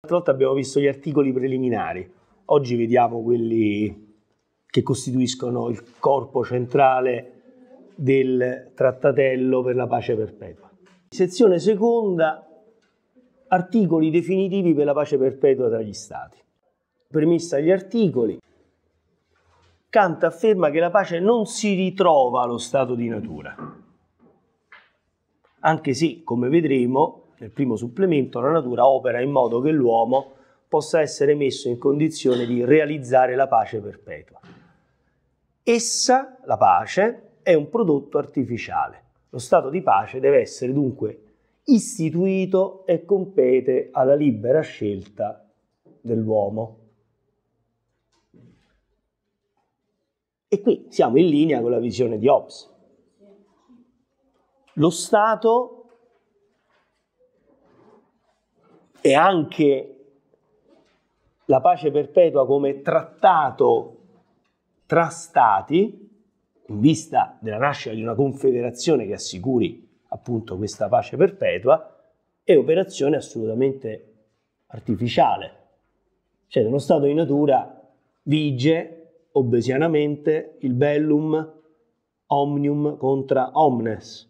L'altra volta abbiamo visto gli articoli preliminari, oggi vediamo quelli che costituiscono il corpo centrale del trattatello per la pace perpetua. Sezione seconda, articoli definitivi per la pace perpetua tra gli stati. Premessa agli articoli. Kant afferma che la pace non si ritrova allo stato di natura, anche se, come vedremo nel primo supplemento, la natura opera in modo che l'uomo possa essere messo in condizione di realizzare la pace perpetua. Essa, la pace, è un prodotto artificiale. Lo stato di pace deve essere dunque istituito e compete alla libera scelta dell'uomo. E qui siamo in linea con la visione di Hobbes. Lo Stato e anche la pace perpetua come trattato tra stati, in vista della nascita di una confederazione che assicuri appunto questa pace perpetua, è operazione assolutamente artificiale. Cioè, nello stato di natura vige obesianamente il bellum omnium contra omnes.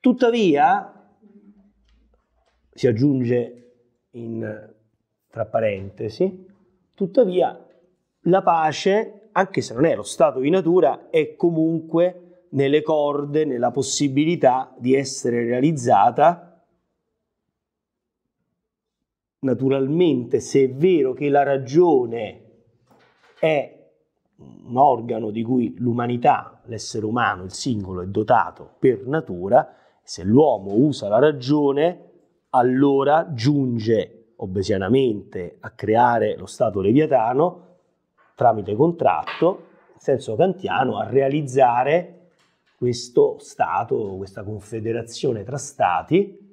Tuttavia, si aggiunge in, tra parentesi, tuttavia la pace, anche se non è lo stato di natura, è comunque nelle corde, nella possibilità di essere realizzata. Naturalmente se è vero che la ragione è un organo di cui l'umanità, l'essere umano, il singolo è dotato per natura, se l'uomo usa la ragione, allora giunge obesianamente a creare lo Stato leviatano tramite contratto, in senso kantiano, a realizzare questo Stato, questa confederazione tra Stati.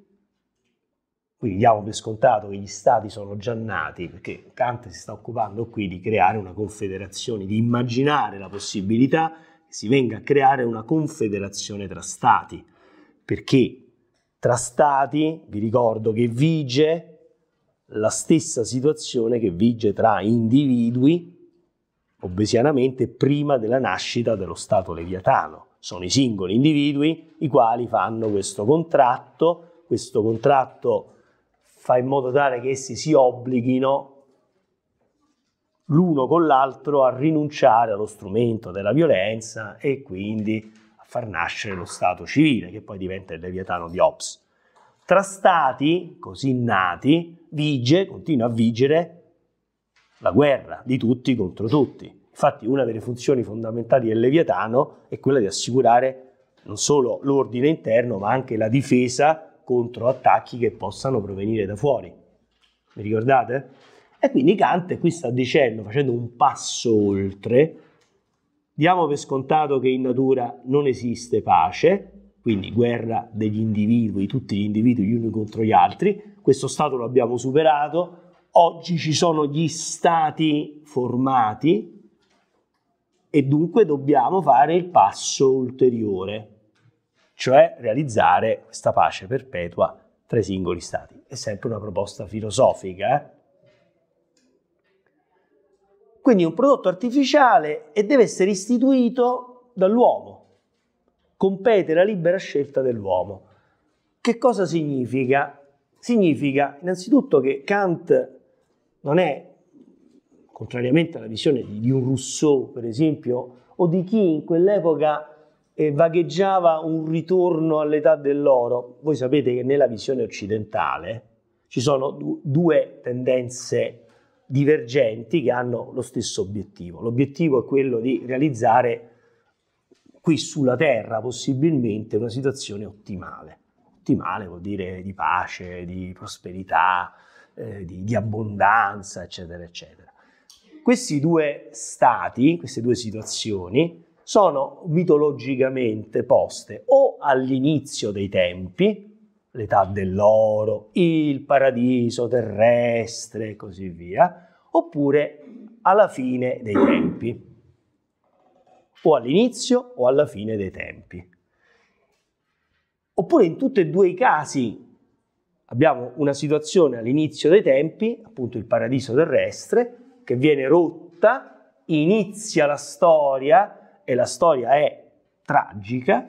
Quindi diamo per scontato che gli Stati sono già nati, perché Kant si sta occupando qui di creare una confederazione, di immaginare la possibilità che si venga a creare una confederazione tra Stati, perché tra stati, vi ricordo che vige la stessa situazione che vige tra individui, obesianamente, prima della nascita dello Stato leviatano. Sono i singoli individui i quali fanno questo contratto, questo contratto fa in modo tale che essi si obblighino l'uno con l'altro a rinunciare allo strumento della violenza e quindi far nascere lo Stato civile, che poi diventa il Leviatano di Hobbes. Tra stati così nati vige, continua a vigere la guerra di tutti contro tutti. Infatti una delle funzioni fondamentali del Leviatano è quella di assicurare non solo l'ordine interno, ma anche la difesa contro attacchi che possano provenire da fuori. Mi ricordate? E quindi Kant qui sta dicendo, facendo un passo oltre, Diamo per scontato che in natura non esiste pace, quindi guerra degli individui, tutti gli individui gli uni contro gli altri, questo stato lo abbiamo superato, oggi ci sono gli stati formati e dunque dobbiamo fare il passo ulteriore, cioè realizzare questa pace perpetua tra i singoli stati. È sempre una proposta filosofica, eh? Quindi un prodotto artificiale e deve essere istituito dall'uomo. Compete la libera scelta dell'uomo. Che cosa significa? Significa innanzitutto che Kant non è, contrariamente alla visione di, un Rousseau, per esempio, o di chi in quell'epoca eh, vagheggiava un ritorno all'età dell'oro. Voi sapete che nella visione occidentale ci sono due tendenze divergenti che hanno lo stesso obiettivo. L'obiettivo è quello di realizzare qui sulla Terra possibilmente una situazione ottimale. Ottimale vuol dire di pace, di prosperità, eh, di, di abbondanza, eccetera, eccetera. Questi due stati, queste due situazioni, sono mitologicamente poste o all'inizio dei tempi, l'età dell'oro, il paradiso terrestre e così via, oppure alla fine dei tempi, o all'inizio o alla fine dei tempi. Oppure in tutti e due i casi abbiamo una situazione all'inizio dei tempi, appunto il paradiso terrestre, che viene rotta, inizia la storia e la storia è tragica,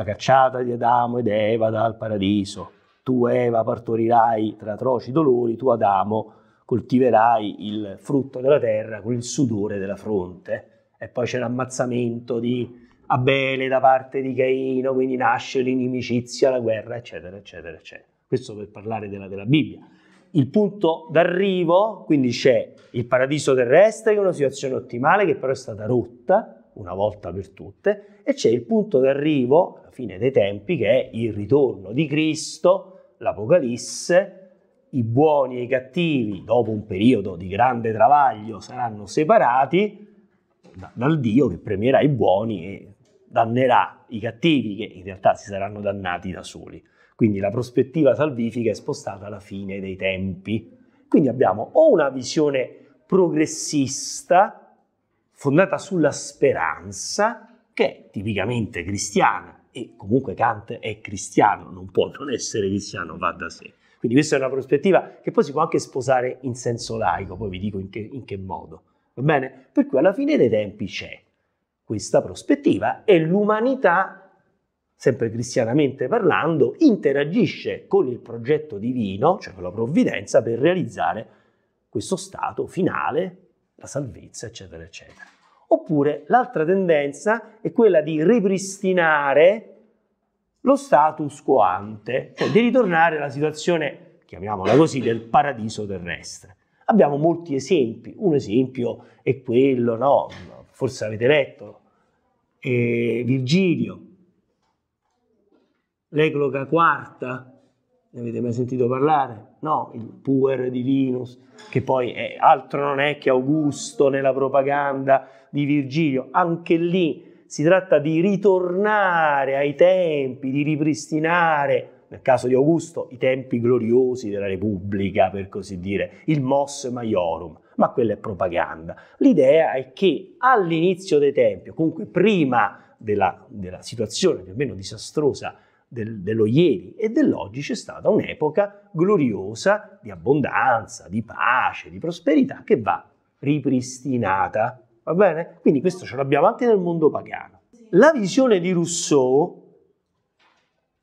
la cacciata di Adamo ed Eva dal paradiso, tu Eva partorirai tra atroci dolori, tu Adamo coltiverai il frutto della terra con il sudore della fronte. E poi c'è l'ammazzamento di Abele da parte di Caino, quindi nasce l'inimicizia, la guerra, eccetera, eccetera, eccetera. Questo per parlare della, della Bibbia. Il punto d'arrivo, quindi c'è il paradiso terrestre, che è una situazione ottimale, che però è stata rotta una volta per tutte, e c'è il punto d'arrivo, alla fine dei tempi, che è il ritorno di Cristo, l'Apocalisse, i buoni e i cattivi, dopo un periodo di grande travaglio, saranno separati dal Dio che premierà i buoni e dannerà i cattivi che in realtà si saranno dannati da soli. Quindi la prospettiva salvifica è spostata alla fine dei tempi. Quindi abbiamo o una visione progressista fondata sulla speranza, che è tipicamente cristiana, e comunque Kant è cristiano, non può non essere cristiano, va da sé. Quindi questa è una prospettiva che poi si può anche sposare in senso laico, poi vi dico in che, in che modo. Va bene? Per cui alla fine dei tempi c'è questa prospettiva e l'umanità, sempre cristianamente parlando, interagisce con il progetto divino, cioè con la provvidenza, per realizzare questo stato finale, la salvezza, eccetera, eccetera. Oppure l'altra tendenza è quella di ripristinare lo status quo ante, cioè di ritornare alla situazione, chiamiamola così, del paradiso terrestre. Abbiamo molti esempi, un esempio è quello, no, forse avete letto, eh, Virgilio, l'ecloga quarta, ne avete mai sentito parlare? No, il puer di Venus, che poi è, altro non è che Augusto nella propaganda di Virgilio, anche lì si tratta di ritornare ai tempi, di ripristinare nel caso di Augusto, i tempi gloriosi della Repubblica, per così dire, il mos maiorum, ma quella è propaganda. L'idea è che all'inizio dei tempi, comunque prima della, della situazione più o meno disastrosa del, dello ieri e dell'oggi, c'è stata un'epoca gloriosa di abbondanza, di pace, di prosperità che va ripristinata. Va bene? Quindi questo ce l'abbiamo anche nel mondo pagano. La visione di Rousseau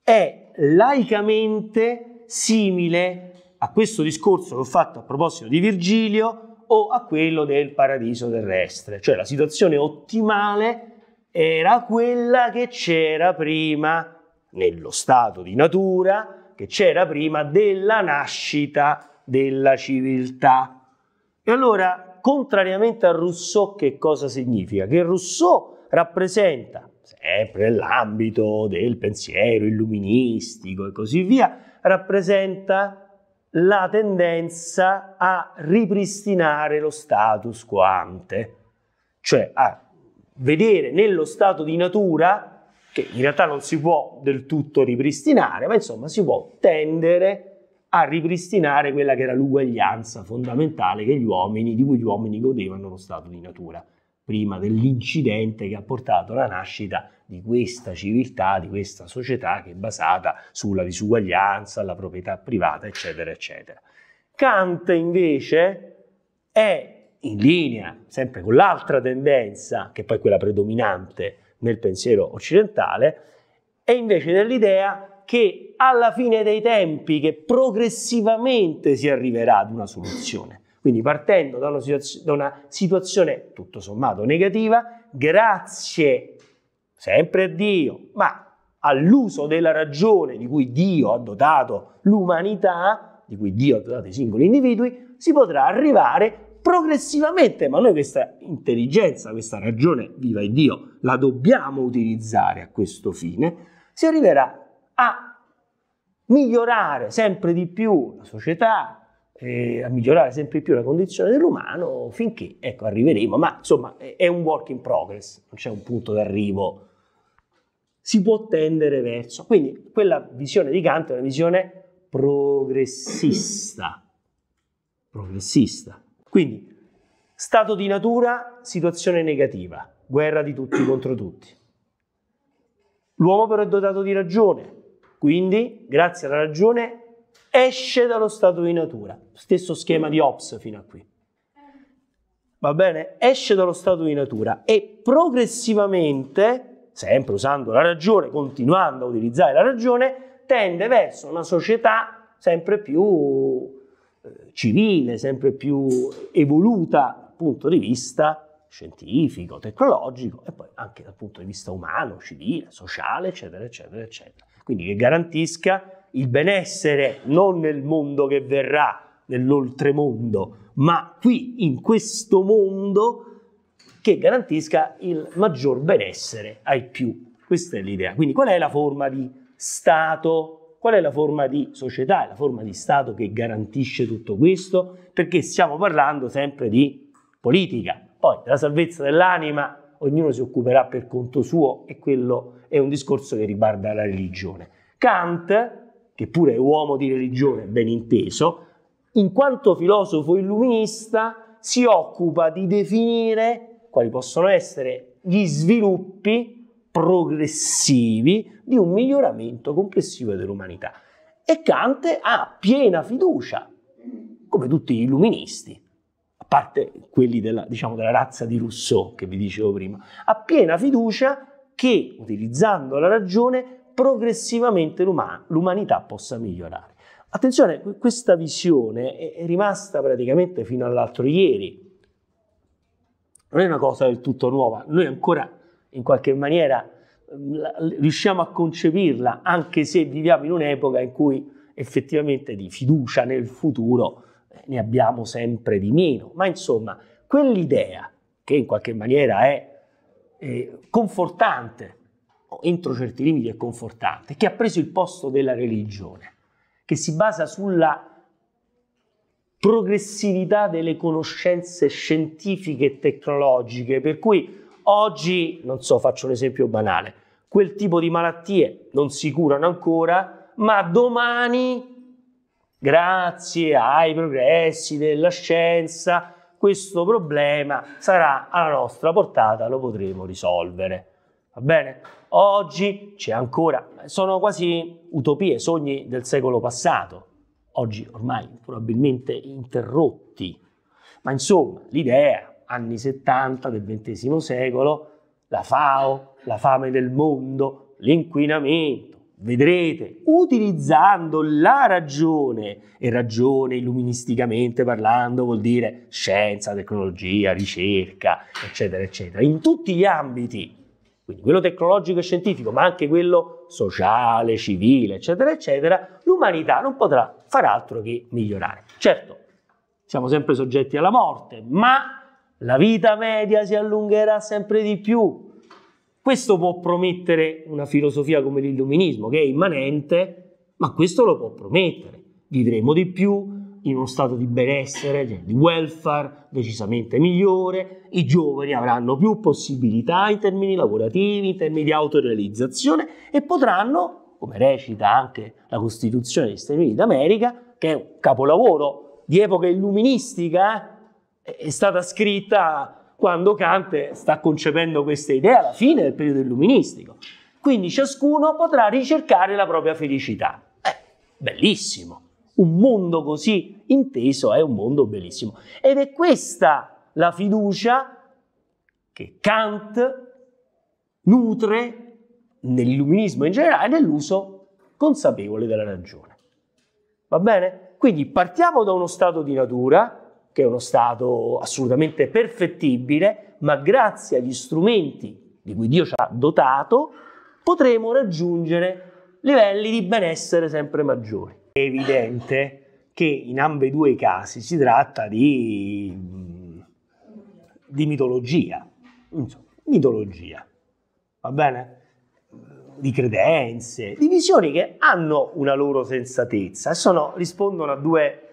è laicamente simile a questo discorso che ho fatto a proposito di Virgilio o a quello del paradiso terrestre, cioè la situazione ottimale era quella che c'era prima nello stato di natura, che c'era prima della nascita della civiltà. E allora, contrariamente a Rousseau, che cosa significa? Che Rousseau rappresenta sempre nell'ambito del pensiero illuministico e così via, rappresenta la tendenza a ripristinare lo status quo ante, cioè a vedere nello stato di natura, che in realtà non si può del tutto ripristinare, ma insomma si può tendere a ripristinare quella che era l'uguaglianza fondamentale uomini, di cui gli uomini godevano lo stato di natura prima dell'incidente che ha portato alla nascita di questa civiltà, di questa società che è basata sulla disuguaglianza, la proprietà privata, eccetera, eccetera. Kant invece è in linea sempre con l'altra tendenza, che poi è quella predominante nel pensiero occidentale, è invece dell'idea che alla fine dei tempi, che progressivamente si arriverà ad una soluzione. Quindi partendo da una, da una situazione tutto sommato negativa, grazie sempre a Dio, ma all'uso della ragione di cui Dio ha dotato l'umanità, di cui Dio ha dotato i singoli individui, si potrà arrivare progressivamente, ma noi questa intelligenza, questa ragione, viva il Dio, la dobbiamo utilizzare a questo fine, si arriverà a migliorare sempre di più la società, a migliorare sempre più la condizione dell'umano finché ecco, arriveremo, ma insomma è un work in progress, non c'è un punto d'arrivo, si può tendere verso. Quindi quella visione di Kant è una visione progressista, progressista. Quindi stato di natura, situazione negativa, guerra di tutti contro tutti. L'uomo però è dotato di ragione, quindi grazie alla ragione esce dallo stato di natura. Stesso schema di Hobbes fino a qui. Va bene? Esce dallo stato di natura e progressivamente, sempre usando la ragione, continuando a utilizzare la ragione, tende verso una società sempre più civile, sempre più evoluta dal punto di vista scientifico, tecnologico e poi anche dal punto di vista umano, civile, sociale, eccetera, eccetera, eccetera. Quindi che garantisca il benessere non nel mondo che verrà, nell'oltremondo, ma qui in questo mondo che garantisca il maggior benessere ai più. Questa è l'idea. Quindi qual è la forma di Stato? Qual è la forma di società? La forma di Stato che garantisce tutto questo? Perché stiamo parlando sempre di politica. Poi della salvezza dell'anima ognuno si occuperà per conto suo e quello è un discorso che riguarda la religione. Kant, che pure è uomo di religione ben inteso, in quanto filosofo illuminista si occupa di definire quali possono essere gli sviluppi progressivi di un miglioramento complessivo dell'umanità. E Kant ha piena fiducia, come tutti gli illuministi, a parte quelli della, diciamo, della razza di Rousseau che vi dicevo prima, ha piena fiducia che utilizzando la ragione progressivamente l'umanità possa migliorare. Attenzione, questa visione è rimasta praticamente fino all'altro ieri. Non è una cosa del tutto nuova, noi ancora in qualche maniera riusciamo a concepirla, anche se viviamo in un'epoca in cui effettivamente di fiducia nel futuro eh, ne abbiamo sempre di meno. Ma insomma, quell'idea che in qualche maniera è, è confortante, entro certi limiti è confortante, che ha preso il posto della religione che si basa sulla progressività delle conoscenze scientifiche e tecnologiche, per cui oggi, non so, faccio un esempio banale, quel tipo di malattie non si curano ancora, ma domani, grazie ai progressi della scienza, questo problema sarà alla nostra portata, lo potremo risolvere. Va bene? Oggi c'è ancora, sono quasi utopie, sogni del secolo passato, oggi ormai probabilmente interrotti, ma insomma l'idea, anni 70 del XX secolo, la FAO, la fame del mondo, l'inquinamento, vedrete, utilizzando la ragione, e ragione illuministicamente parlando vuol dire scienza, tecnologia, ricerca, eccetera, eccetera, in tutti gli ambiti quindi quello tecnologico e scientifico, ma anche quello sociale, civile, eccetera, eccetera, l'umanità non potrà far altro che migliorare. Certo, siamo sempre soggetti alla morte, ma la vita media si allungherà sempre di più. Questo può promettere una filosofia come l'illuminismo, che è immanente, ma questo lo può promettere. Vivremo di più, in uno stato di benessere, di welfare decisamente migliore, i giovani avranno più possibilità in termini lavorativi, in termini di autorealizzazione e potranno, come recita anche la Costituzione degli Stati Uniti d'America, che è un capolavoro di epoca illuministica, eh, è stata scritta quando Kant sta concependo queste idee alla fine del periodo illuministico. Quindi ciascuno potrà ricercare la propria felicità. Eh, bellissimo un mondo così inteso è un mondo bellissimo. Ed è questa la fiducia che Kant nutre nell'illuminismo in generale nell'uso consapevole della ragione. Va bene? Quindi partiamo da uno stato di natura, che è uno stato assolutamente perfettibile, ma grazie agli strumenti di cui Dio ci ha dotato, potremo raggiungere livelli di benessere sempre maggiori. È evidente che in ambedue i casi si tratta di, di mitologia, insomma, mitologia, va bene? Di credenze, di visioni che hanno una loro sensatezza e sono, rispondono a due,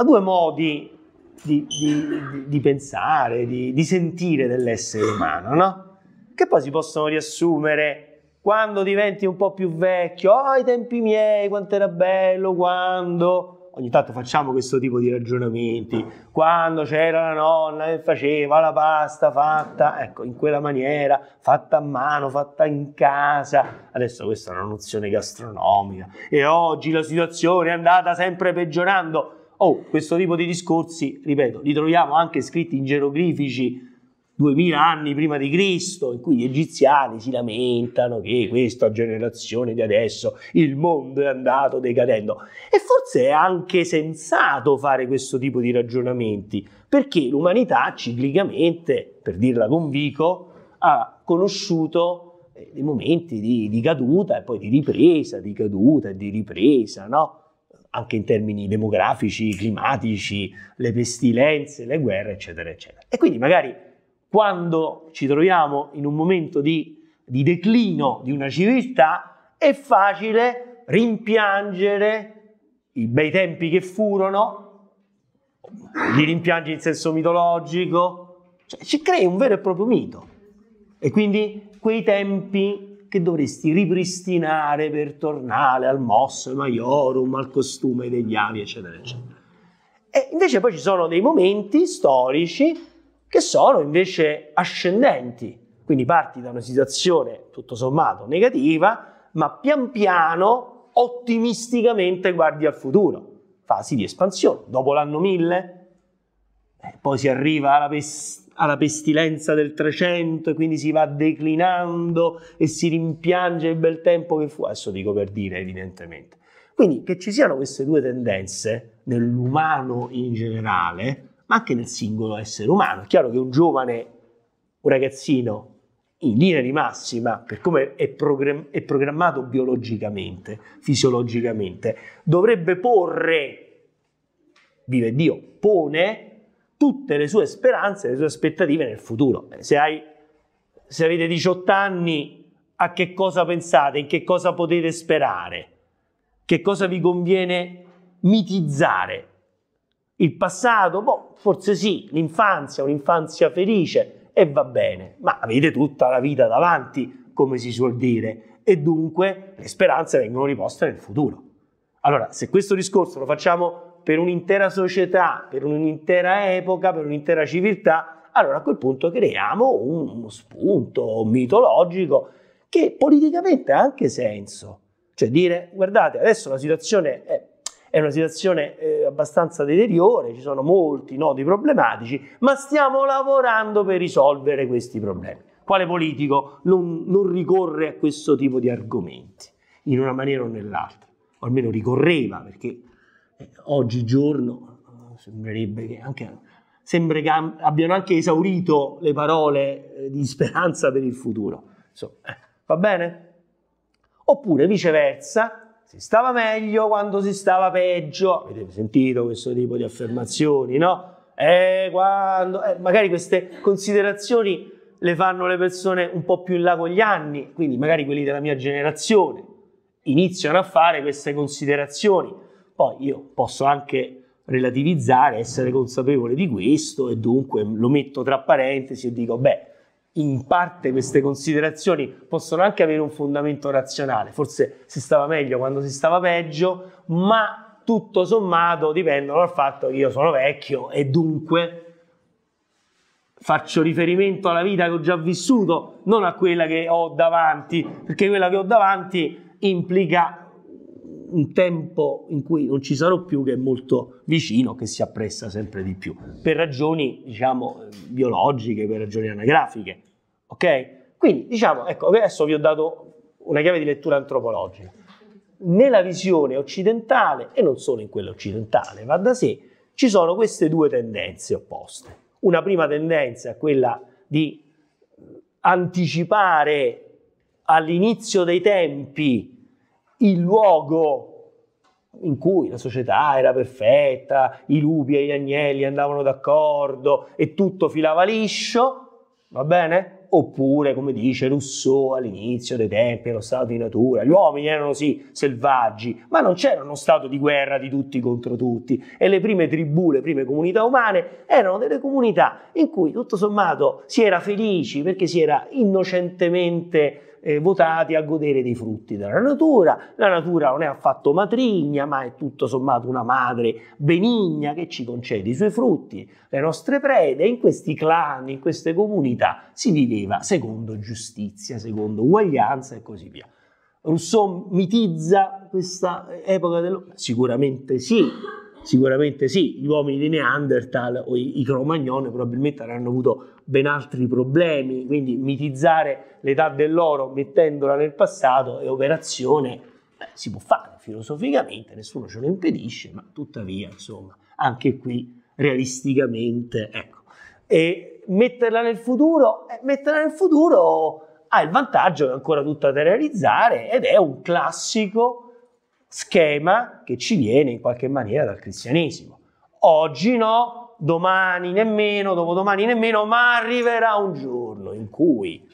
a due modi di, di, di, pensare, di, di sentire dell'essere umano, no? Che poi si possono riassumere quando diventi un po' più vecchio, oh, ai tempi miei, quanto era bello, quando ogni tanto facciamo questo tipo di ragionamenti, quando c'era la nonna che faceva la pasta fatta, ecco, in quella maniera, fatta a mano, fatta in casa, adesso questa è una nozione gastronomica, e oggi la situazione è andata sempre peggiorando. Oh, questo tipo di discorsi, ripeto, li troviamo anche scritti in geroglifici 2000 anni prima di Cristo, in cui gli egiziani si lamentano che questa generazione di adesso il mondo è andato decadendo. E forse è anche sensato fare questo tipo di ragionamenti, perché l'umanità ciclicamente, per dirla con Vico, ha conosciuto eh, dei momenti di, di caduta e poi di ripresa, di caduta e di ripresa, no? Anche in termini demografici, climatici, le pestilenze, le guerre, eccetera, eccetera. E quindi magari quando ci troviamo in un momento di, di declino di una civiltà, è facile rimpiangere i bei tempi che furono, li rimpiangi in senso mitologico, cioè ci crei un vero e proprio mito. E quindi quei tempi che dovresti ripristinare per tornare al mosso maiorum, al costume degli avi, eccetera, eccetera. E invece poi ci sono dei momenti storici che sono invece ascendenti. Quindi parti da una situazione tutto sommato negativa, ma pian piano ottimisticamente guardi al futuro. Fasi di espansione. Dopo l'anno 1000, eh, poi si arriva alla, pes- alla pestilenza del 300 e quindi si va declinando e si rimpiange il bel tempo che fu. Adesso dico per dire, evidentemente. Quindi che ci siano queste due tendenze nell'umano in generale, ma anche nel singolo essere umano. È chiaro che un giovane, un ragazzino, in linea di massima, per come è, program- è programmato biologicamente, fisiologicamente, dovrebbe porre, vive Dio, pone tutte le sue speranze, le sue aspettative nel futuro. Eh, se, hai, se avete 18 anni, a che cosa pensate? In che cosa potete sperare? Che cosa vi conviene mitizzare? Il passato, boh, forse sì, l'infanzia, un'infanzia felice e va bene, ma avete tutta la vita davanti, come si suol dire, e dunque le speranze vengono riposte nel futuro. Allora, se questo discorso lo facciamo per un'intera società, per un'intera epoca, per un'intera civiltà, allora a quel punto creiamo uno spunto mitologico che politicamente ha anche senso. Cioè dire, guardate, adesso la situazione è è una situazione eh, abbastanza deteriore, ci sono molti nodi problematici, ma stiamo lavorando per risolvere questi problemi. Quale politico non, non ricorre a questo tipo di argomenti, in una maniera o nell'altra? O almeno ricorreva, perché oggigiorno sembrerebbe che anche sembra che abbiano anche esaurito le parole eh, di speranza per il futuro. Insomma, eh, va bene? Oppure viceversa, si stava meglio quando si stava peggio. Avete sentito questo tipo di affermazioni, no? Eh, quando... Eh, magari queste considerazioni le fanno le persone un po' più in là con gli anni, quindi magari quelli della mia generazione iniziano a fare queste considerazioni. Poi io posso anche relativizzare, essere consapevole di questo e dunque lo metto tra parentesi e dico, beh, in parte queste considerazioni possono anche avere un fondamento razionale, forse si stava meglio quando si stava peggio, ma tutto sommato dipendono dal fatto che io sono vecchio e dunque faccio riferimento alla vita che ho già vissuto, non a quella che ho davanti, perché quella che ho davanti implica un tempo in cui non ci sarò più che è molto vicino, che si appressa sempre di più, per ragioni, diciamo, biologiche, per ragioni anagrafiche, ok? Quindi, diciamo, ecco, adesso vi ho dato una chiave di lettura antropologica. Nella visione occidentale, e non solo in quella occidentale, va da sé, ci sono queste due tendenze opposte. Una prima tendenza è quella di anticipare all'inizio dei tempi il luogo in cui la società era perfetta, i lupi e gli agnelli andavano d'accordo e tutto filava liscio, va bene? Oppure, come dice Rousseau all'inizio dei tempi, lo stato di natura, gli uomini erano sì selvaggi, ma non c'era uno stato di guerra di tutti contro tutti e le prime tribù, le prime comunità umane erano delle comunità in cui tutto sommato si era felici perché si era innocentemente eh, votati a godere dei frutti della natura. La natura non è affatto matrigna, ma è tutto sommato una madre benigna che ci concede i suoi frutti, le nostre prede. In questi clan, in queste comunità si viveva secondo giustizia, secondo uguaglianza e così via. Rousseau mitizza questa epoca dello... Sicuramente sì, Sicuramente sì, gli uomini di Neanderthal o i, i Cro-Magnon probabilmente avranno avuto ben altri problemi, quindi mitizzare l'età dell'oro mettendola nel passato è operazione, beh, si può fare filosoficamente, nessuno ce lo impedisce, ma tuttavia, insomma, anche qui realisticamente, ecco. E metterla nel futuro, eh, metterla nel futuro ha il vantaggio che è ancora tutta da realizzare ed è un classico schema che ci viene in qualche maniera dal cristianesimo. Oggi no, domani nemmeno, dopodomani nemmeno, ma arriverà un giorno in cui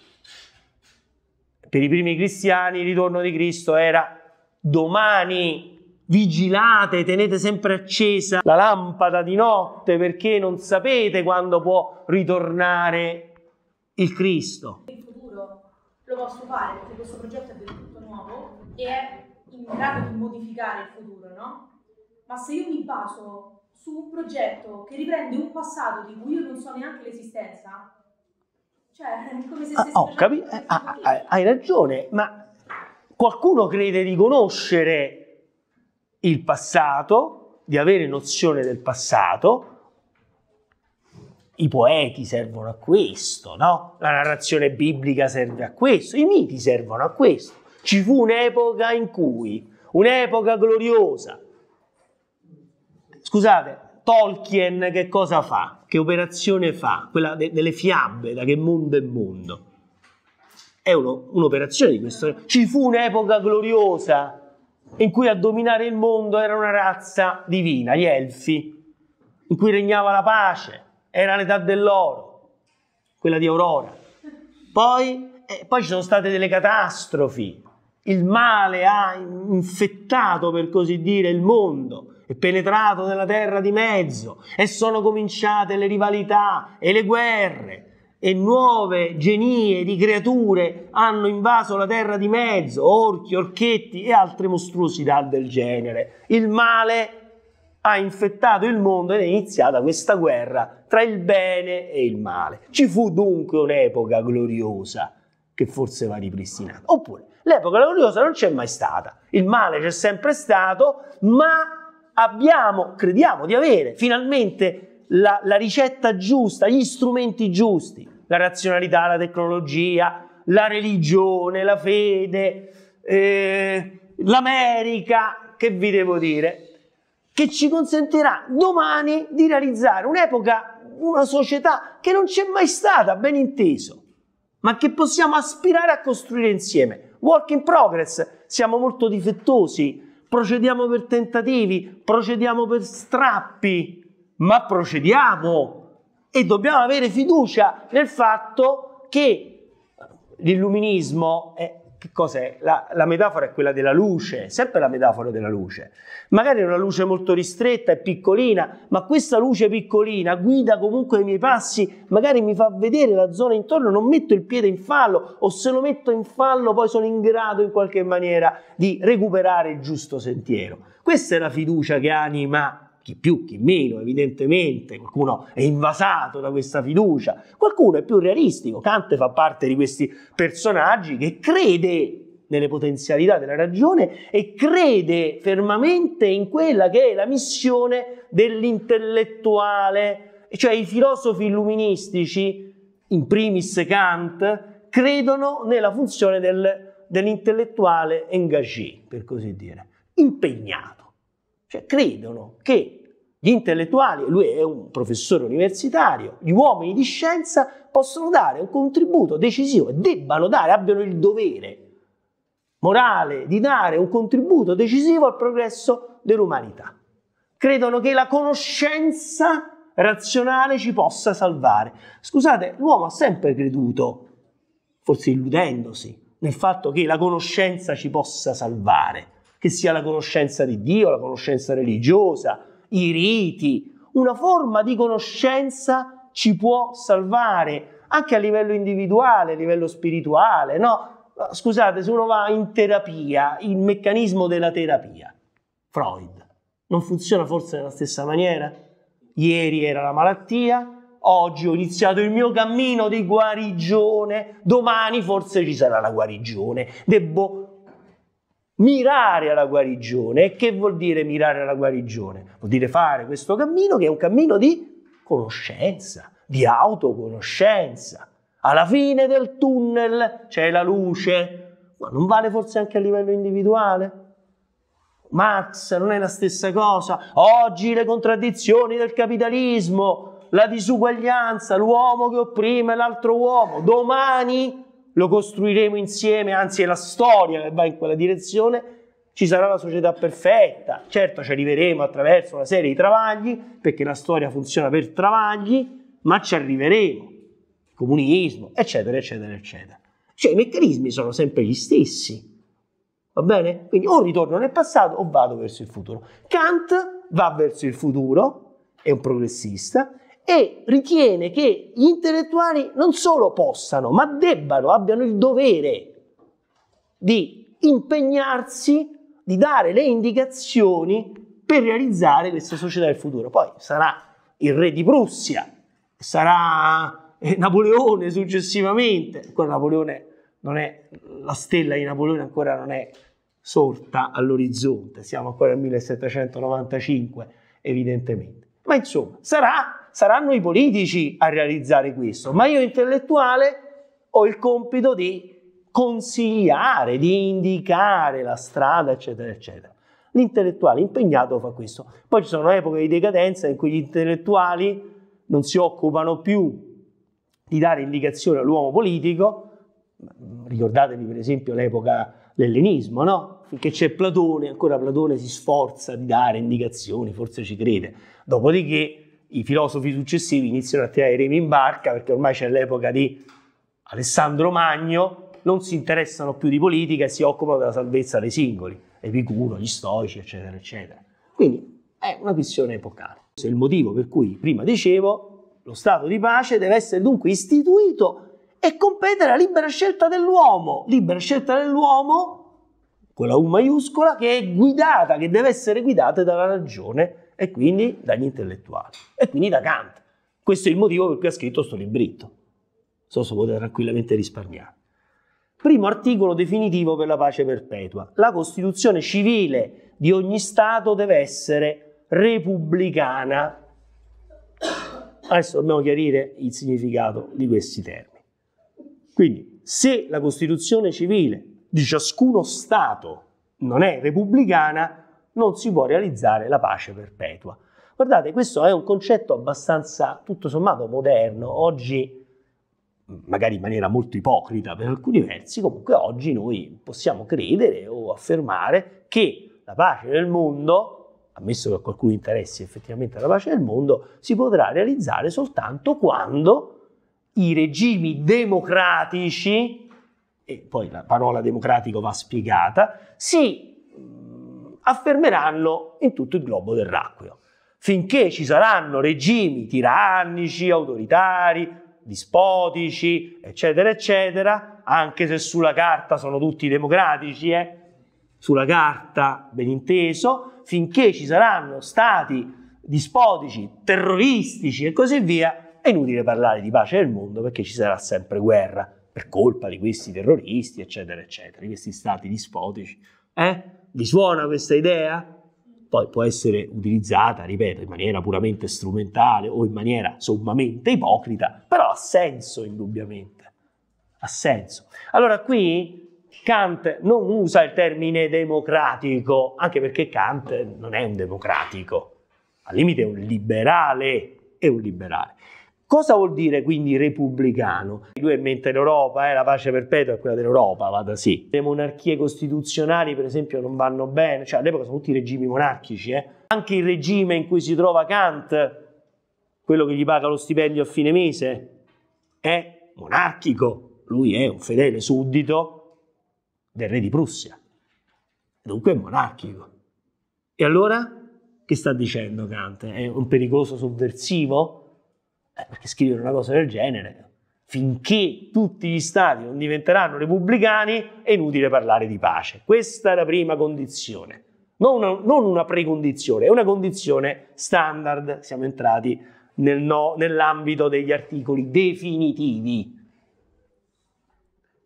per i primi cristiani il ritorno di Cristo era domani vigilate, tenete sempre accesa la lampada di notte perché non sapete quando può ritornare il Cristo. Il futuro lo posso fare perché questo progetto è del tutto nuovo e è in grado di modificare il futuro, no? Ma se io mi baso su un progetto che riprende un passato di cui io non so neanche l'esistenza, cioè è come se ah, stessi oh, capi- ah, ah, hai ragione, ma qualcuno crede di conoscere il passato, di avere nozione del passato, i poeti servono a questo, no? La narrazione biblica serve a questo, i miti servono a questo. Ci fu un'epoca in cui, un'epoca gloriosa. Scusate, Tolkien che cosa fa? Che operazione fa? Quella de- delle fiabe, da che mondo è mondo. È uno, un'operazione di questo. Ci fu un'epoca gloriosa in cui a dominare il mondo era una razza divina, gli elfi, in cui regnava la pace, era l'età dell'oro, quella di Aurora. Poi, eh, poi ci sono state delle catastrofi, il male ha infettato, per così dire, il mondo, è penetrato nella terra di mezzo e sono cominciate le rivalità e le guerre e nuove genie di creature hanno invaso la terra di mezzo, orchi, orchetti e altre mostruosità del genere. Il male ha infettato il mondo ed è iniziata questa guerra tra il bene e il male. Ci fu dunque un'epoca gloriosa che forse va ripristinata. Oppure L'epoca gloriosa non c'è mai stata, il male c'è sempre stato, ma abbiamo, crediamo di avere finalmente la, la ricetta giusta, gli strumenti giusti, la razionalità, la tecnologia, la religione, la fede, eh, l'America, che vi devo dire, che ci consentirà domani di realizzare un'epoca, una società che non c'è mai stata, ben inteso, ma che possiamo aspirare a costruire insieme. Work in progress, siamo molto difettosi, procediamo per tentativi, procediamo per strappi, ma procediamo. E dobbiamo avere fiducia nel fatto che l'illuminismo è che cos'è? La, la, metafora è quella della luce, sempre la metafora della luce. Magari è una luce molto ristretta e piccolina, ma questa luce piccolina guida comunque i miei passi, magari mi fa vedere la zona intorno, non metto il piede in fallo o se lo metto in fallo poi sono in grado in qualche maniera di recuperare il giusto sentiero. Questa è la fiducia che anima chi più, chi meno, evidentemente, qualcuno è invasato da questa fiducia, qualcuno è più realistico, Kant fa parte di questi personaggi che crede nelle potenzialità della ragione e crede fermamente in quella che è la missione dell'intellettuale, cioè i filosofi illuministici, in primis Kant, credono nella funzione del, dell'intellettuale engagé, per così dire, impegnato. Cioè credono che gli intellettuali, lui è un professore universitario, gli uomini di scienza possono dare un contributo decisivo debbano dare, abbiano il dovere morale di dare un contributo decisivo al progresso dell'umanità. Credono che la conoscenza razionale ci possa salvare. Scusate, l'uomo ha sempre creduto, forse illudendosi, nel fatto che la conoscenza ci possa salvare che sia la conoscenza di Dio, la conoscenza religiosa, i riti, una forma di conoscenza ci può salvare anche a livello individuale, a livello spirituale, no? Scusate, se uno va in terapia, il meccanismo della terapia, Freud, non funziona forse nella stessa maniera? Ieri era la malattia, oggi ho iniziato il mio cammino di guarigione, domani forse ci sarà la guarigione. Devo mirare alla guarigione. E che vuol dire mirare alla guarigione? Vuol dire fare questo cammino che è un cammino di conoscenza, di autoconoscenza. Alla fine del tunnel c'è la luce, ma non vale forse anche a livello individuale? Marx non è la stessa cosa. Oggi le contraddizioni del capitalismo, la disuguaglianza, l'uomo che opprime l'altro uomo. Domani lo costruiremo insieme, anzi è la storia che va in quella direzione. Ci sarà la società perfetta. Certo ci arriveremo attraverso una serie di travagli, perché la storia funziona per travagli, ma ci arriveremo. Comunismo, eccetera, eccetera, eccetera. Cioè i meccanismi sono sempre gli stessi. Va bene? Quindi o ritorno nel passato o vado verso il futuro. Kant va verso il futuro, è un progressista, e ritiene che gli intellettuali non solo possano, ma debbano, abbiano il dovere di impegnarsi, di dare le indicazioni per realizzare questa società del futuro. Poi sarà il re di Prussia, sarà Napoleone successivamente, ancora Napoleone non è, la stella di Napoleone ancora non è sorta all'orizzonte, siamo ancora nel 1795 evidentemente. Ma insomma, sarà, saranno i politici a realizzare questo, ma io intellettuale ho il compito di consigliare, di indicare la strada, eccetera, eccetera. L'intellettuale impegnato fa questo. Poi ci sono epoche di decadenza in cui gli intellettuali non si occupano più di dare indicazioni all'uomo politico, ricordatevi per esempio l'epoca dell'ellenismo, no? finché c'è Platone, ancora Platone si sforza di dare indicazioni, forse ci crede. Dopodiché i filosofi successivi iniziano a tirare i remi in barca perché ormai c'è l'epoca di Alessandro Magno, non si interessano più di politica e si occupano della salvezza dei singoli, Epicuro, gli stoici, eccetera, eccetera. Quindi è una questione epocale. Questo è il motivo per cui prima dicevo lo stato di pace deve essere dunque istituito e compete alla libera scelta dell'uomo. Libera scelta dell'uomo con la U maiuscola, che è guidata, che deve essere guidata dalla ragione e quindi dagli intellettuali e quindi da Kant. Questo è il motivo per cui ha scritto questo libretto. So se potete tranquillamente risparmiare. Primo articolo definitivo per la pace perpetua. La Costituzione civile di ogni Stato deve essere repubblicana. Adesso dobbiamo chiarire il significato di questi termini. Quindi, se la Costituzione civile di ciascuno Stato non è repubblicana, non si può realizzare la pace perpetua. Guardate, questo è un concetto abbastanza, tutto sommato, moderno. Oggi, magari in maniera molto ipocrita per alcuni versi, comunque oggi noi possiamo credere o affermare che la pace nel mondo, ammesso che a qualcuno interessi effettivamente la pace nel mondo, si potrà realizzare soltanto quando i regimi democratici e poi la parola democratico va spiegata, si affermeranno in tutto il globo terracqueo. Finché ci saranno regimi tirannici, autoritari, dispotici, eccetera, eccetera, anche se sulla carta sono tutti democratici, eh? sulla carta ben inteso, finché ci saranno stati dispotici, terroristici e così via, è inutile parlare di pace nel mondo perché ci sarà sempre guerra per colpa di questi terroristi, eccetera, eccetera, di questi stati dispotici. Eh? Vi suona questa idea? Poi può essere utilizzata, ripeto, in maniera puramente strumentale o in maniera sommamente ipocrita, però ha senso indubbiamente. Ha senso. Allora qui Kant non usa il termine democratico, anche perché Kant non è un democratico, al limite è un liberale, è un liberale. Cosa vuol dire quindi repubblicano? Lui mente l'Europa, eh? la pace perpetua è quella dell'Europa, vada sì. Le monarchie costituzionali, per esempio, non vanno bene, cioè all'epoca sono tutti regimi monarchici. Eh? Anche il regime in cui si trova Kant, quello che gli paga lo stipendio a fine mese, è monarchico. Lui è un fedele suddito del re di Prussia. Dunque è monarchico. E allora che sta dicendo Kant? È un pericoloso sovversivo? Eh, perché scrivere una cosa del genere finché tutti gli stati non diventeranno repubblicani è inutile parlare di pace. Questa è la prima condizione, non una, non una precondizione, è una condizione standard, siamo entrati nel no, nell'ambito degli articoli definitivi.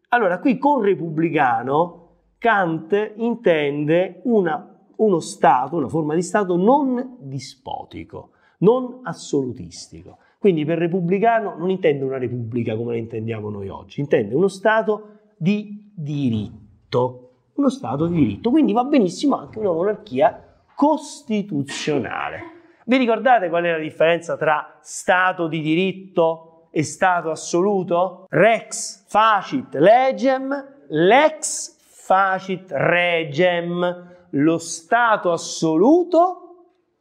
Allora, qui con repubblicano Kant intende una, uno Stato, una forma di Stato non dispotico, non assolutistico. Quindi per repubblicano non intende una repubblica come la intendiamo noi oggi, intende uno Stato di diritto. Uno Stato di diritto. Quindi va benissimo anche una monarchia costituzionale. Vi ricordate qual è la differenza tra Stato di diritto e Stato assoluto? Rex facit legem, lex facit regem. Lo Stato assoluto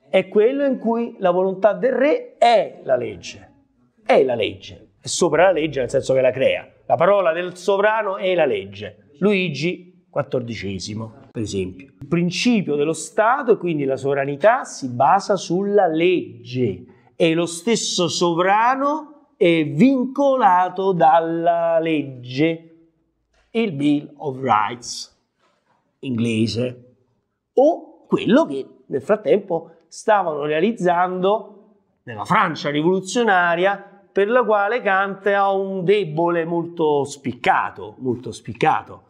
è quello in cui la volontà del re è la legge. È la legge. È sopra la legge nel senso che la crea. La parola del sovrano è la legge. Luigi XIV, per esempio. Il principio dello Stato e quindi la sovranità si basa sulla legge e lo stesso sovrano è vincolato dalla legge. Il Bill of Rights inglese o quello che nel frattempo stavano realizzando nella Francia rivoluzionaria per la quale Kant ha un debole molto spiccato, molto spiccato.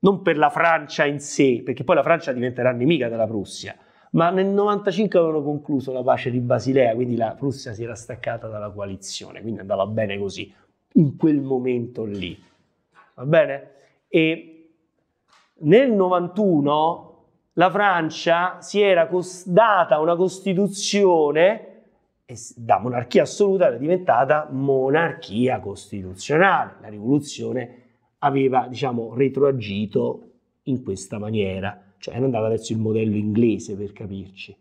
Non per la Francia in sé, perché poi la Francia diventerà nemica della Prussia, ma nel 95 avevano concluso la pace di Basilea, quindi la Prussia si era staccata dalla coalizione, quindi andava bene così, in quel momento lì. Va bene? E nel 91 la Francia si era data una costituzione da monarchia assoluta era diventata monarchia costituzionale. La rivoluzione aveva, diciamo, retroagito in questa maniera, cioè era andata verso il modello inglese per capirci.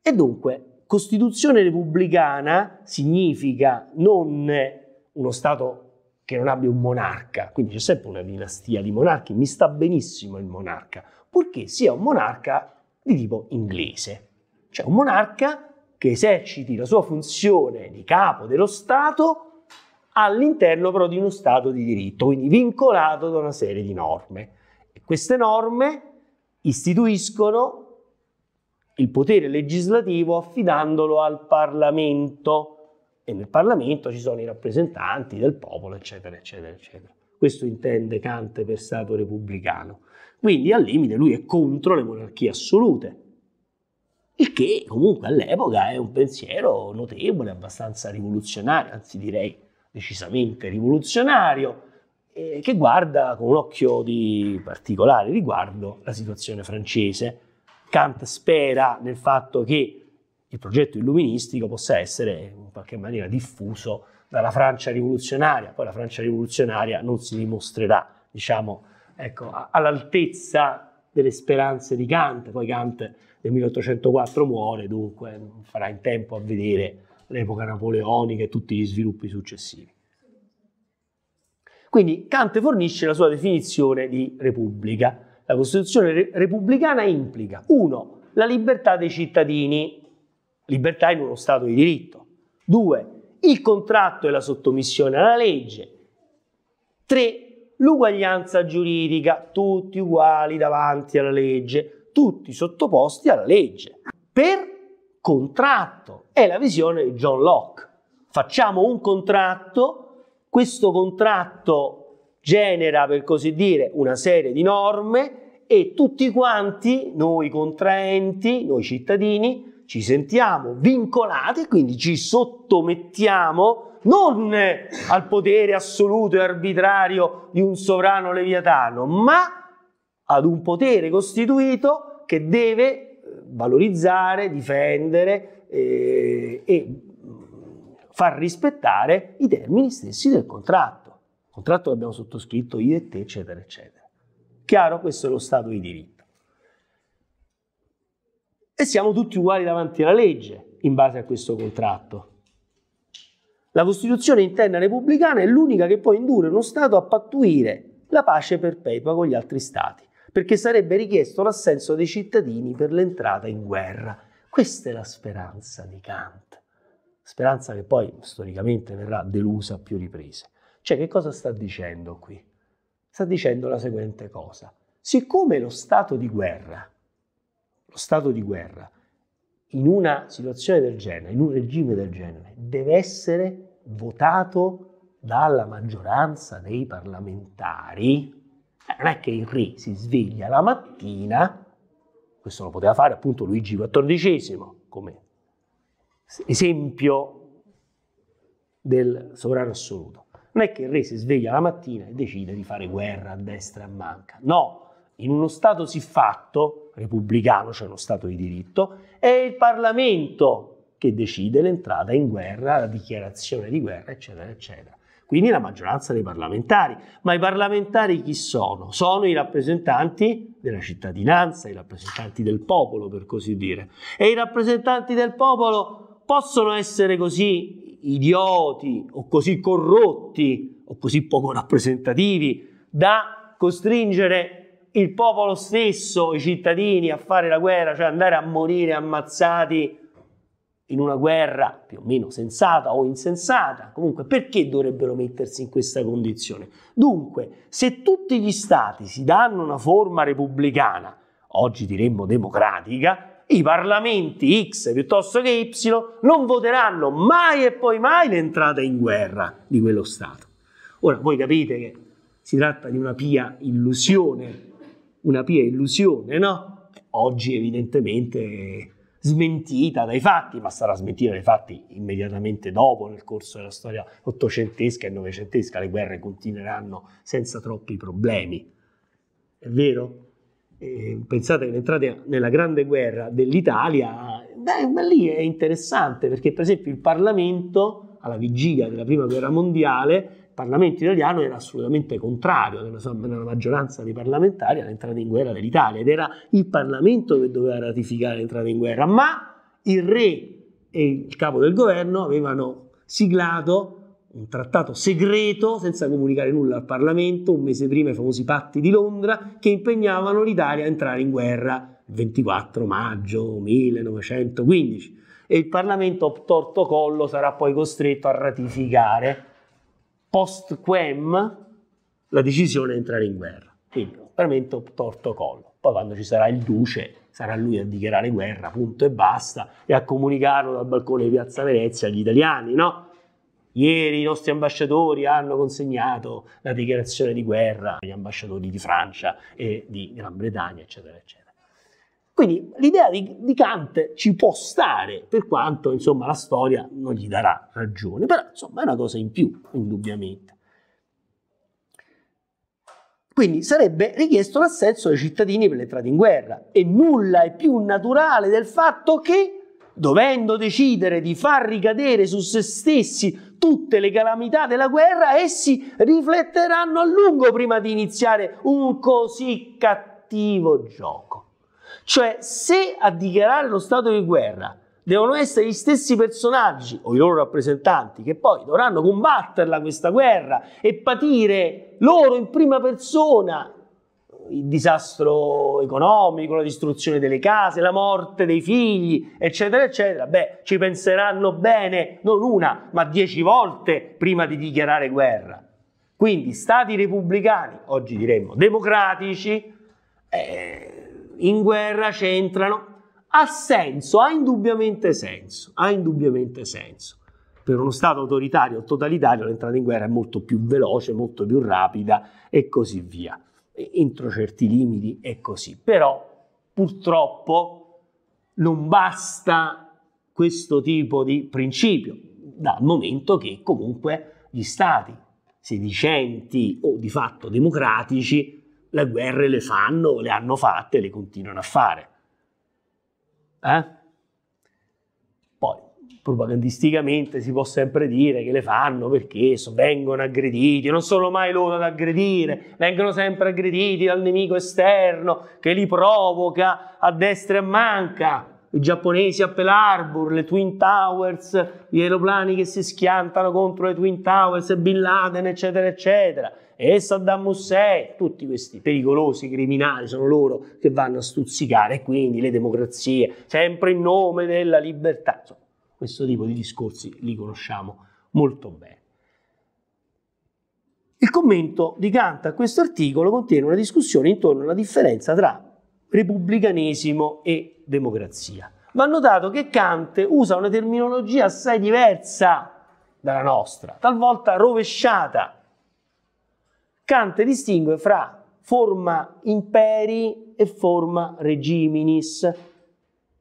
E dunque, Costituzione repubblicana significa non uno Stato che non abbia un monarca, quindi c'è sempre una dinastia di monarchi, mi sta benissimo il monarca, purché sia un monarca di tipo inglese, cioè un monarca che eserciti la sua funzione di capo dello Stato all'interno però di uno Stato di diritto, quindi vincolato da una serie di norme. E queste norme istituiscono il potere legislativo affidandolo al Parlamento e nel Parlamento ci sono i rappresentanti del popolo, eccetera, eccetera, eccetera. Questo intende Kant per Stato repubblicano. Quindi al limite lui è contro le monarchie assolute, il che comunque all'epoca è un pensiero notevole, abbastanza rivoluzionario, anzi direi decisamente rivoluzionario, eh, che guarda con un occhio di particolare riguardo la situazione francese. Kant spera nel fatto che il progetto illuministico possa essere in qualche maniera diffuso dalla Francia rivoluzionaria, poi la Francia rivoluzionaria non si dimostrerà, diciamo, ecco, all'altezza delle speranze di Kant, poi Kant nel 1804 muore, dunque non farà in tempo a vedere l'epoca napoleonica e tutti gli sviluppi successivi. Quindi Kant fornisce la sua definizione di repubblica. La Costituzione re- repubblicana implica 1. La libertà dei cittadini, libertà in uno Stato di diritto. 2. Il contratto e la sottomissione alla legge. 3 l'uguaglianza giuridica, tutti uguali davanti alla legge, tutti sottoposti alla legge. Per contratto è la visione di John Locke. Facciamo un contratto, questo contratto genera per così dire una serie di norme e tutti quanti, noi contraenti, noi cittadini, ci sentiamo vincolati, quindi ci sottomettiamo non al potere assoluto e arbitrario di un sovrano leviatano, ma ad un potere costituito che deve eh, valorizzare, difendere eh, e far rispettare i termini stessi del contratto. Il contratto che abbiamo sottoscritto io e te, eccetera, eccetera. Chiaro? Questo è lo Stato di diritto. E siamo tutti uguali davanti alla legge in base a questo contratto. La Costituzione interna repubblicana è l'unica che può indurre uno Stato a pattuire la pace perpetua con gli altri Stati, perché sarebbe richiesto l'assenso dei cittadini per l'entrata in guerra. Questa è la speranza di Kant. speranza che poi storicamente verrà delusa a più riprese. Cioè, che cosa sta dicendo qui? Sta dicendo la seguente cosa. Siccome lo stato di guerra, lo stato di guerra, in una situazione del genere, in un regime del genere, deve essere votato dalla maggioranza dei parlamentari, eh, non è che il re si sveglia la mattina, questo lo poteva fare appunto Luigi XIV come esempio del sovrano assoluto. Non è che il re si sveglia la mattina e decide di fare guerra a destra e a manca. No, in uno Stato siffatto, repubblicano, cioè uno Stato di diritto, è il Parlamento che decide l'entrata in guerra, la dichiarazione di guerra, eccetera, eccetera. Quindi la maggioranza dei parlamentari. Ma i parlamentari chi sono? Sono i rappresentanti della cittadinanza, i rappresentanti del popolo, per così dire. E i rappresentanti del popolo possono essere così idioti o così corrotti o così poco rappresentativi da costringere il popolo stesso, i cittadini, a fare la guerra, cioè andare a morire ammazzati in una guerra più o meno sensata o insensata. Comunque, perché dovrebbero mettersi in questa condizione? Dunque, se tutti gli stati si danno una forma repubblicana, oggi diremmo democratica, i parlamenti X piuttosto che Y non voteranno mai e poi mai l'entrata in guerra di quello Stato. Ora, voi capite che si tratta di una pia illusione una pia illusione, no? Oggi evidentemente smentita dai fatti, ma sarà smentita dai fatti immediatamente dopo, nel corso della storia ottocentesca e novecentesca, le guerre continueranno senza troppi problemi. È vero? Eh, pensate che entrate nella grande guerra dell'Italia, beh, ma lì è interessante perché per esempio il Parlamento alla vigilia della prima guerra mondiale Parlamento italiano era assolutamente contrario, nella maggioranza dei parlamentari, all'entrata in guerra dell'Italia ed era il Parlamento che doveva ratificare l'entrata in guerra, ma il re e il capo del governo avevano siglato un trattato segreto senza comunicare nulla al Parlamento un mese prima i famosi patti di Londra che impegnavano l'Italia a entrare in guerra il 24 maggio 1915 e il Parlamento obtorto collo sarà poi costretto a ratificare post quem la decisione è entrare in guerra. Quindi veramente torto collo. Poi quando ci sarà il duce sarà lui a dichiarare guerra, punto e basta, e a comunicarlo dal balcone di Piazza Venezia agli italiani, no? Ieri i nostri ambasciatori hanno consegnato la dichiarazione di guerra agli ambasciatori di Francia e di Gran Bretagna, eccetera, eccetera. Quindi l'idea di, di, Kant ci può stare, per quanto insomma, la storia non gli darà ragione, però insomma è una cosa in più, indubbiamente. Quindi sarebbe richiesto l'assenso dei cittadini per l'entrata in guerra e nulla è più naturale del fatto che, dovendo decidere di far ricadere su se stessi tutte le calamità della guerra, essi rifletteranno a lungo prima di iniziare un così cattivo gioco. Cioè, se a dichiarare lo stato di guerra devono essere gli stessi personaggi o i loro rappresentanti che poi dovranno combatterla questa guerra e patire loro in prima persona il disastro economico, la distruzione delle case, la morte dei figli, eccetera, eccetera, beh, ci penseranno bene non una, ma dieci volte prima di dichiarare guerra. Quindi stati repubblicani, oggi diremmo democratici, eh, in guerra c'entrano. Ha senso, ha indubbiamente senso, ha indubbiamente senso. Per uno Stato autoritario o totalitario l'entrata in guerra è molto più veloce, molto più rapida e così via. Entro certi limiti è così. Però purtroppo non basta questo tipo di principio, dal momento che comunque gli Stati sedicenti o di fatto democratici le guerre le fanno, le hanno fatte le continuano a fare. Eh? Poi, propagandisticamente si può sempre dire che le fanno perché vengono aggrediti, non sono mai loro ad aggredire, vengono sempre aggrediti dal nemico esterno che li provoca a destra e a manca. I giapponesi a Pearl Harbor, le Twin Towers, gli aeroplani che si schiantano contro le Twin Towers, Bin Laden, eccetera, eccetera e Saddam Hussein, tutti questi pericolosi criminali sono loro che vanno a stuzzicare e quindi le democrazie, sempre in nome della libertà. Insomma, questo tipo di discorsi li conosciamo molto bene. Il commento di Kant a questo articolo contiene una discussione intorno alla differenza tra repubblicanesimo e democrazia. Va notato che Kant usa una terminologia assai diversa dalla nostra, talvolta rovesciata. Kant distingue fra forma imperi e forma regiminis,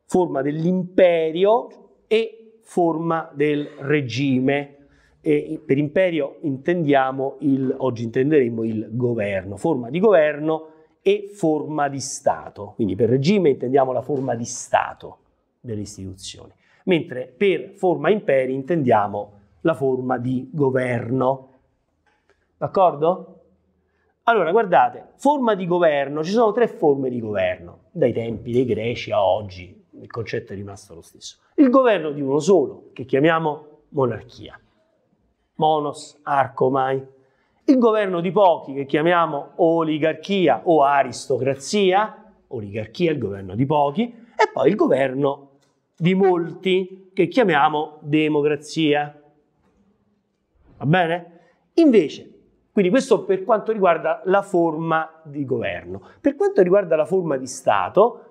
forma dell'imperio e forma del regime. E per imperio intendiamo il, oggi intenderemo il governo, forma di governo e forma di Stato. Quindi per regime intendiamo la forma di Stato delle istituzioni, mentre per forma imperi intendiamo la forma di governo. D'accordo? Allora, guardate, forma di governo, ci sono tre forme di governo, dai tempi dei greci a oggi, il concetto è rimasto lo stesso. Il governo di uno solo, che chiamiamo monarchia monos arcomai, il governo di pochi che chiamiamo oligarchia o aristocrazia, oligarchia il governo di pochi, e poi il governo di molti che chiamiamo democrazia. Va bene? Invece, quindi questo per quanto riguarda la forma di governo. Per quanto riguarda la forma di Stato,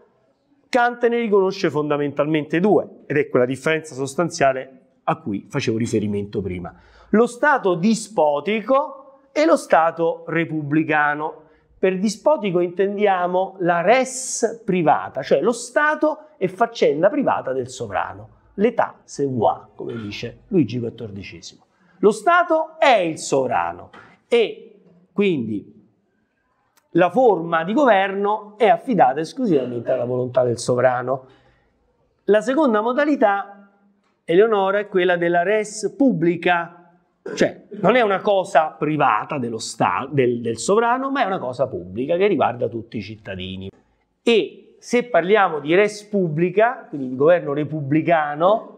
Kant ne riconosce fondamentalmente due, ed è quella differenza sostanziale a cui facevo riferimento prima lo Stato dispotico e lo Stato repubblicano. Per dispotico intendiamo la res privata, cioè lo Stato è faccenda privata del sovrano. L'età se vuoi, come dice Luigi XIV. Lo Stato è il sovrano e quindi la forma di governo è affidata esclusivamente alla volontà del sovrano. La seconda modalità, Eleonora, è quella della res pubblica, cioè, non è una cosa privata Stato, del, del sovrano, ma è una cosa pubblica che riguarda tutti i cittadini. E se parliamo di res pubblica, quindi di governo repubblicano,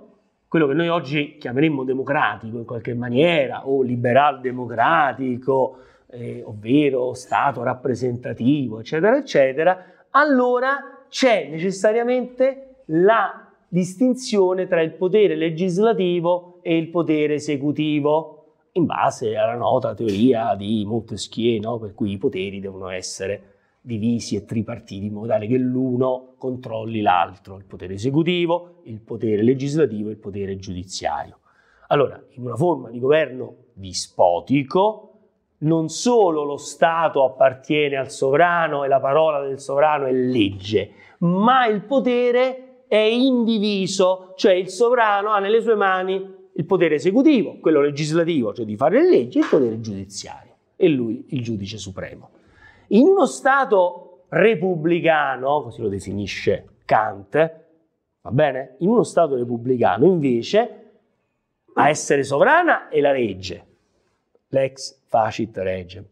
quello che noi oggi chiameremmo democratico in qualche maniera, o liberal democratico, eh, ovvero Stato rappresentativo, eccetera, eccetera, allora c'è necessariamente la distinzione tra il potere legislativo e il potere esecutivo in base alla nota teoria di Montesquieu, no? per cui i poteri devono essere divisi e tripartiti in modo tale che l'uno controlli l'altro, il potere esecutivo, il potere legislativo e il potere giudiziario. Allora, in una forma di governo dispotico, non solo lo Stato appartiene al sovrano e la parola del sovrano è legge, ma il potere è indiviso, cioè il sovrano ha nelle sue mani il potere esecutivo, quello legislativo, cioè di fare le leggi, e il potere giudiziario, e lui il giudice supremo. In uno Stato repubblicano, così lo definisce Kant, va bene? In uno Stato repubblicano invece a essere sovrana è la legge, l'ex facit regem,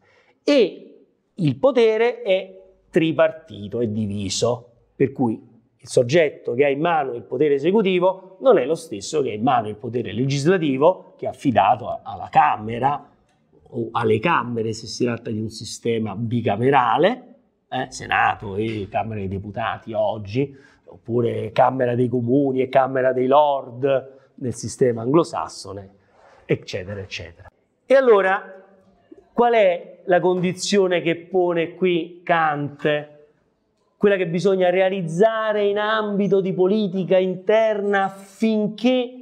e il potere è tripartito, è diviso, per cui il soggetto che ha in mano il potere esecutivo non è lo stesso che ha in mano il potere legislativo che è affidato alla Camera o alle Camere se si tratta di un sistema bicamerale, eh, Senato e Camera dei Deputati oggi, oppure Camera dei Comuni e Camera dei Lord nel sistema anglosassone, eccetera, eccetera. E allora, qual è la condizione che pone qui Kant quella che bisogna realizzare in ambito di politica interna affinché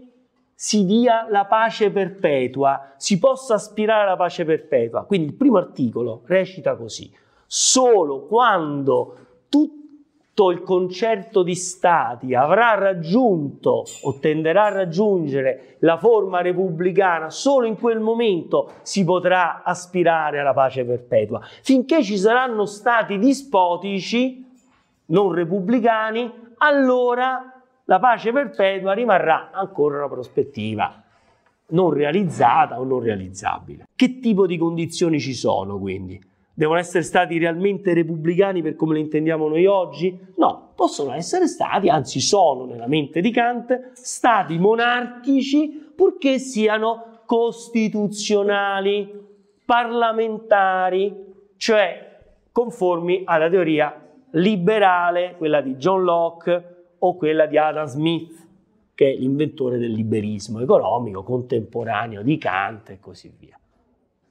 si dia la pace perpetua, si possa aspirare alla pace perpetua. Quindi il primo articolo recita così, solo quando tutto il concerto di stati avrà raggiunto o tenderà a raggiungere la forma repubblicana, solo in quel momento si potrà aspirare alla pace perpetua. Finché ci saranno stati dispotici, non repubblicani, allora la pace perpetua rimarrà ancora una prospettiva non realizzata o non realizzabile. Che tipo di condizioni ci sono quindi? Devono essere stati realmente repubblicani per come le intendiamo noi oggi? No, possono essere stati, anzi sono nella mente di Kant, stati monarchici purché siano costituzionali, parlamentari, cioè conformi alla teoria liberale, quella di John Locke o quella di Adam Smith. che è l'inventore del liberismo economico contemporaneo di Kant e così via.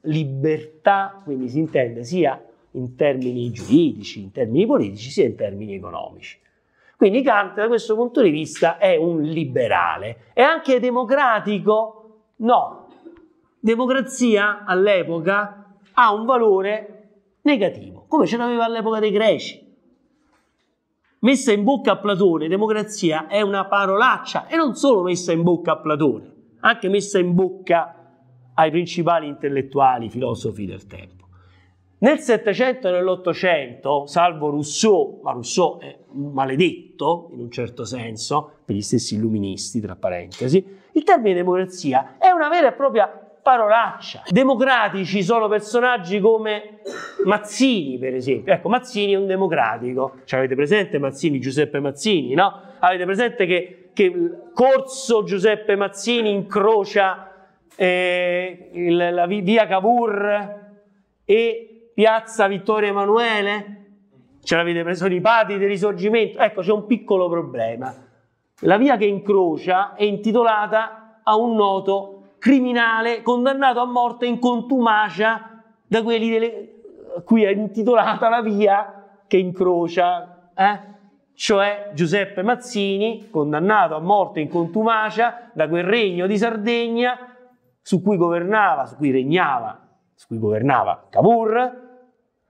Libertà, quindi si intende sia in termini giuridici, in termini politici, sia in termini economici. Quindi Kant da questo punto di vista è un liberale. È anche democratico? No. Democrazia all'epoca ha un valore negativo, come ce l'aveva all'epoca dei greci. Messa in bocca a Platone, democrazia è una parolaccia e non solo messa in bocca a Platone, anche messa in bocca ai principali intellettuali, filosofi del tempo. Nel Settecento e nell'Ottocento, salvo Rousseau, ma Rousseau è un maledetto in un certo senso, per gli stessi illuministi, tra parentesi, il termine democrazia è una vera e propria parolaccia. Democratici sono personaggi come Mazzini, per esempio. Ecco, Mazzini è un democratico. Cioè, avete presente Mazzini, Giuseppe Mazzini, no? Avete presente che, che Corso Giuseppe Mazzini incrocia eh, il, la via Cavour e Piazza Vittorio Emanuele? Ce l'avete preso i padri del risorgimento? Ecco, c'è un piccolo problema. La via che incrocia è intitolata a un noto criminale condannato a morte in contumacia da quelli delle, a cui è intitolata la via che incrocia, eh? cioè Giuseppe Mazzini, condannato a morte in contumacia da quel regno di Sardegna su cui governava, su cui regnava, su cui governava Cavour,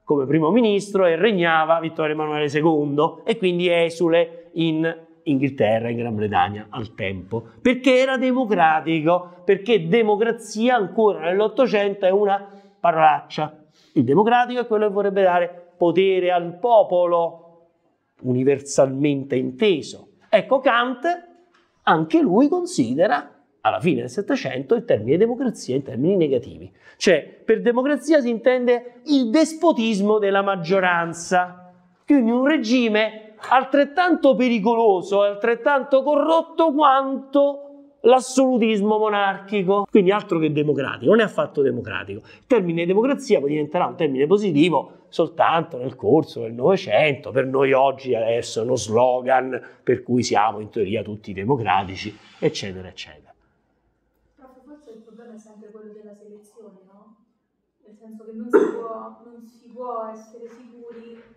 come primo ministro e regnava Vittorio Emanuele II e quindi esule in Inghilterra, in Gran Bretagna al tempo, perché era democratico, perché democrazia ancora nell'Ottocento è una parolaccia. Il democratico è quello che vorrebbe dare potere al popolo, universalmente inteso. Ecco Kant, anche lui considera alla fine del Settecento il termine democrazia in termini negativi. Cioè, per democrazia si intende il despotismo della maggioranza, quindi un regime altrettanto pericoloso e altrettanto corrotto quanto l'assolutismo monarchico, quindi altro che democratico, non è affatto democratico. Il termine democrazia poi diventerà un termine positivo soltanto nel corso del Novecento, per noi oggi adesso è uno slogan per cui siamo in teoria tutti democratici, eccetera, eccetera. senso che non si può, non si può essere sicuri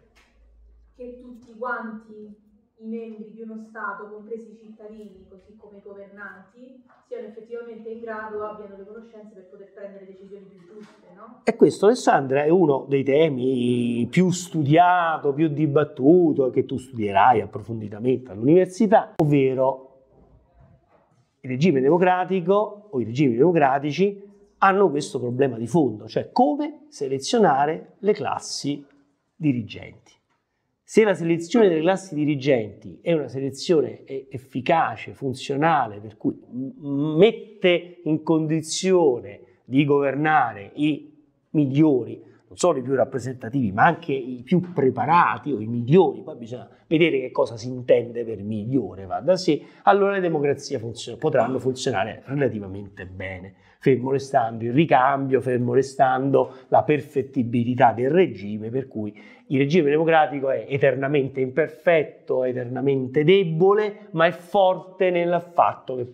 che tutti quanti i membri di uno Stato, compresi i cittadini, così come i governanti, siano effettivamente in grado, abbiano le conoscenze per poter prendere decisioni più giuste. No? E questo, Alessandra, è uno dei temi più studiato, più dibattuto, che tu studierai approfonditamente all'università, ovvero il regime democratico o i regimi democratici hanno questo problema di fondo, cioè come selezionare le classi dirigenti. Se la selezione delle classi dirigenti è una selezione efficace, funzionale, per cui mette in condizione di governare i migliori, non solo i più rappresentativi, ma anche i più preparati o i migliori, poi bisogna vedere che cosa si intende per migliore, va da sé, allora le democrazie funzion- potranno funzionare relativamente bene fermo restando il ricambio, fermo restando la perfettibilità del regime, per cui il regime democratico è eternamente imperfetto, eternamente debole, ma è forte nel fatto che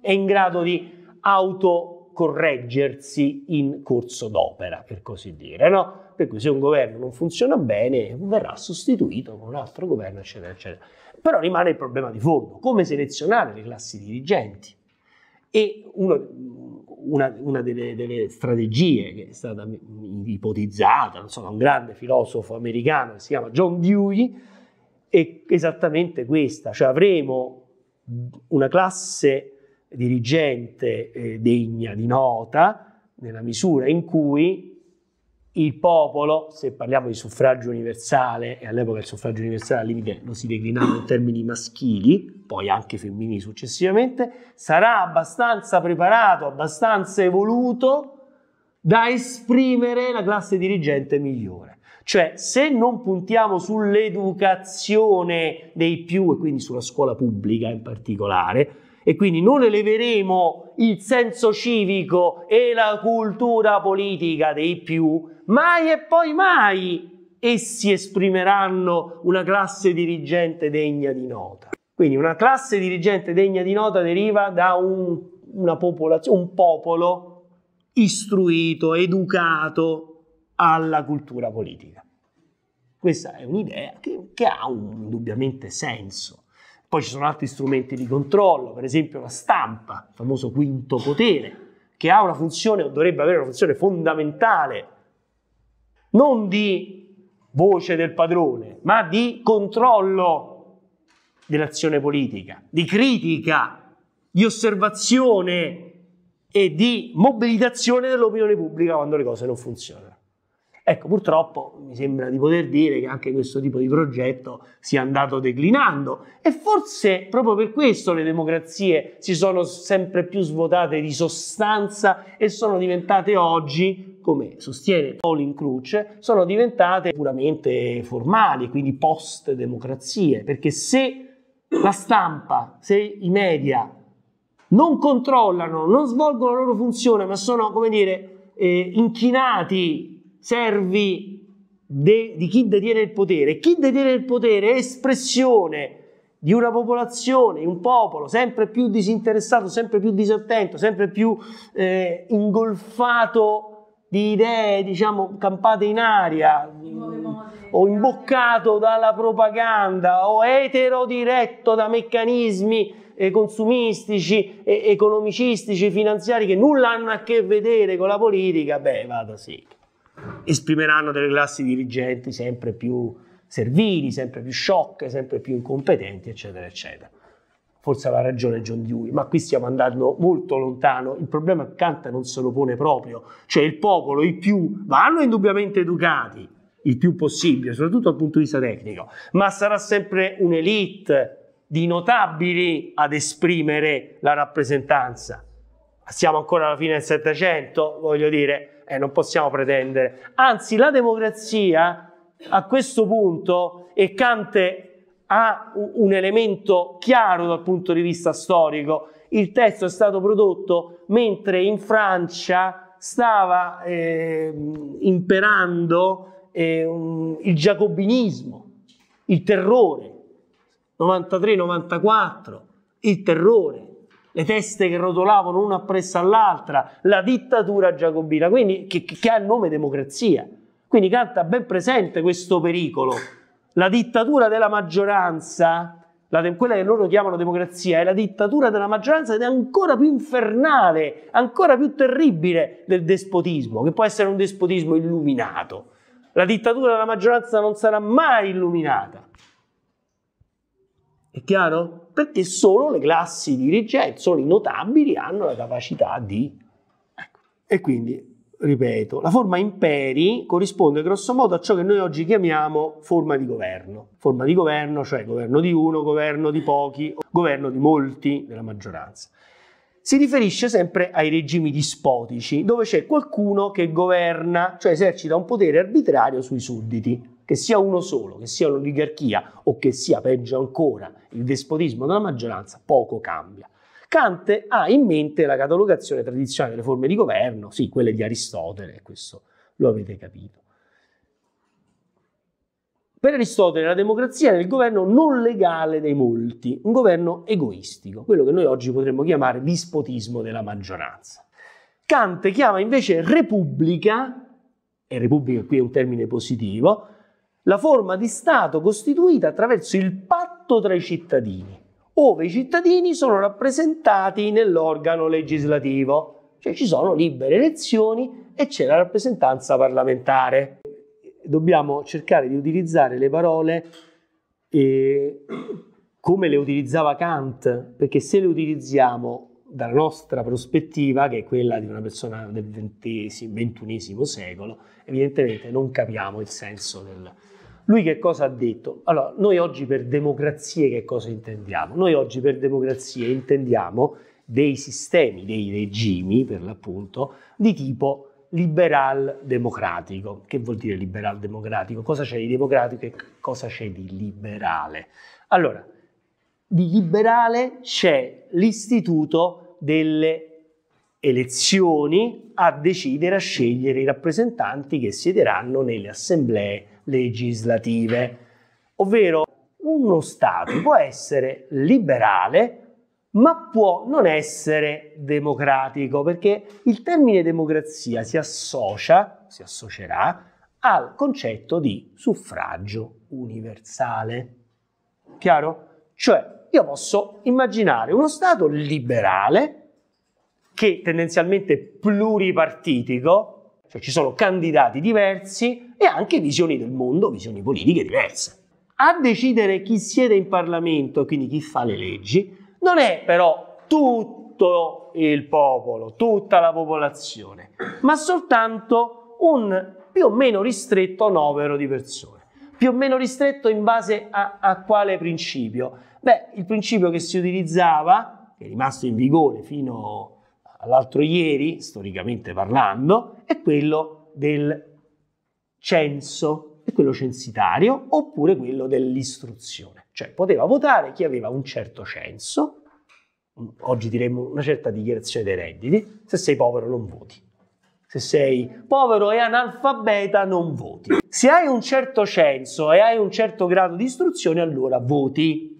è in grado di autocorreggersi in corso d'opera, per così dire, no? Per cui se un governo non funziona bene, verrà sostituito con un altro governo, eccetera, eccetera. Però rimane il problema di fondo, come selezionare le classi dirigenti. E uno, una, una delle, delle, strategie che è stata ipotizzata so, da un grande filosofo americano che si chiama John Dewey è esattamente questa, cioè avremo una classe dirigente eh, degna di nota nella misura in cui il popolo, se parliamo di suffragio universale, e all'epoca il suffragio universale al limite lo si declinava in termini maschili, poi anche femminili successivamente, sarà abbastanza preparato, abbastanza evoluto da esprimere la classe dirigente migliore. Cioè, se non puntiamo sull'educazione dei più, e quindi sulla scuola pubblica in particolare, e quindi non eleveremo il senso civico e la cultura politica dei più, mai e poi mai essi esprimeranno una classe dirigente degna di nota. Quindi una classe dirigente degna di nota deriva da un, un popolo istruito, educato alla cultura politica. Questa è un'idea che, che ha un, indubbiamente senso. Poi ci sono altri strumenti di controllo, per esempio la stampa, il famoso quinto potere, che ha una funzione o dovrebbe avere una funzione fondamentale, non di voce del padrone, ma di controllo dell'azione politica, di critica, di osservazione e di mobilitazione dell'opinione pubblica quando le cose non funzionano. Ecco, purtroppo mi sembra di poter dire che anche questo tipo di progetto sia andato declinando. E forse proprio per questo le democrazie si sono sempre più svuotate di sostanza e sono diventate oggi, come sostiene Pauline Cruce, sono diventate puramente formali, quindi post-democrazie, perché se la stampa, se i media non controllano, non svolgono la loro funzione, ma sono, come dire, eh, inchinati, servi de, di chi detiene il potere. Chi detiene il potere è espressione di una popolazione, un popolo sempre più disinteressato, sempre più disattento, sempre più eh, ingolfato di idee, diciamo, campate in aria, o imboccato dalla propaganda, o etero diretto da meccanismi eh, consumistici, economicistici, finanziari che nulla hanno a che vedere con la politica, beh, vada sì. Esprimeranno delle classi dirigenti sempre più servili, sempre più sciocche, sempre più incompetenti, eccetera, eccetera. Forse aveva ragione John Dewey, ma qui stiamo andando molto lontano. Il problema è che Kant non se lo pone proprio, cioè il popolo, i più, vanno indubbiamente educati, il più possibile, soprattutto dal punto di vista tecnico, ma sarà sempre un'elite di notabili ad esprimere la rappresentanza. Siamo ancora alla fine del Settecento, voglio dire, eh, non possiamo pretendere. Anzi, la democrazia a questo punto, e Kant ha un elemento chiaro dal punto di vista storico, il testo è stato prodotto mentre in Francia stava eh, imperando eh, un, il giacobinismo, il terrore. 93-94, il terrore, le teste che rotolavano una appresso all'altra, la dittatura giacobina, quindi che, che ha il nome democrazia. Quindi Kant ben presente questo pericolo. La dittatura della maggioranza, la, quella che loro chiamano democrazia, è la dittatura della maggioranza ed è ancora più infernale, ancora più terribile del despotismo, che può essere un despotismo illuminato. La dittatura della maggioranza non sarà mai illuminata. È chiaro? Perché solo le classi dirigenti, solo i notabili hanno la capacità di... Ecco. E quindi, ripeto, la forma imperi corrisponde grossomodo a ciò che noi oggi chiamiamo forma di governo. Forma di governo, cioè governo di uno, governo di pochi, governo di molti della maggioranza. Si riferisce sempre ai regimi dispotici, dove c'è qualcuno che governa, cioè esercita un potere arbitrario sui sudditi che sia uno solo, che sia l'oligarchia o che sia peggio ancora il despotismo della maggioranza, poco cambia. Kant ha in mente la catalogazione tradizionale delle forme di governo, sì, quelle di Aristotele, questo lo avete capito. Per Aristotele la democrazia è il governo non legale dei molti, un governo egoistico, quello che noi oggi potremmo chiamare dispotismo della maggioranza. Kant chiama invece repubblica, e repubblica qui è un termine positivo, la forma di Stato costituita attraverso il patto tra i cittadini, ove i cittadini sono rappresentati nell'organo legislativo, cioè ci sono libere elezioni e c'è la rappresentanza parlamentare. Dobbiamo cercare di utilizzare le parole eh, come le utilizzava Kant, perché se le utilizziamo dalla nostra prospettiva, che è quella di una persona del XXI secolo, evidentemente non capiamo il senso del, lui che cosa ha detto? Allora, noi oggi per democrazie che cosa intendiamo? Noi oggi per democrazie intendiamo dei sistemi, dei regimi per l'appunto, di tipo liberal democratico. Che vuol dire liberal democratico? Cosa c'è di democratico e cosa c'è di liberale? Allora, di liberale c'è l'istituto delle elezioni a decidere, a scegliere i rappresentanti che siederanno nelle assemblee legislative, ovvero uno Stato può essere liberale, ma può non essere democratico, perché il termine democrazia si associa, si associerà al concetto di suffragio universale. Chiaro? Cioè, io posso immaginare uno Stato liberale che tendenzialmente pluripartitico, cioè ci sono candidati diversi e anche visioni del mondo, visioni politiche diverse. A decidere chi siede in Parlamento, quindi chi fa le leggi, non è però tutto il popolo, tutta la popolazione, ma soltanto un più o meno ristretto novero di persone. Più o meno ristretto in base a, a quale principio? Beh, il principio che si utilizzava, che è rimasto in vigore fino all'altro ieri, storicamente parlando, è quello del censo, è quello censitario, oppure quello dell'istruzione. Cioè poteva votare chi aveva un certo censo, oggi diremmo una certa dichiarazione dei redditi, se sei povero non voti. Se sei povero e analfabeta non voti. Se hai un certo censo e hai un certo grado di istruzione allora voti.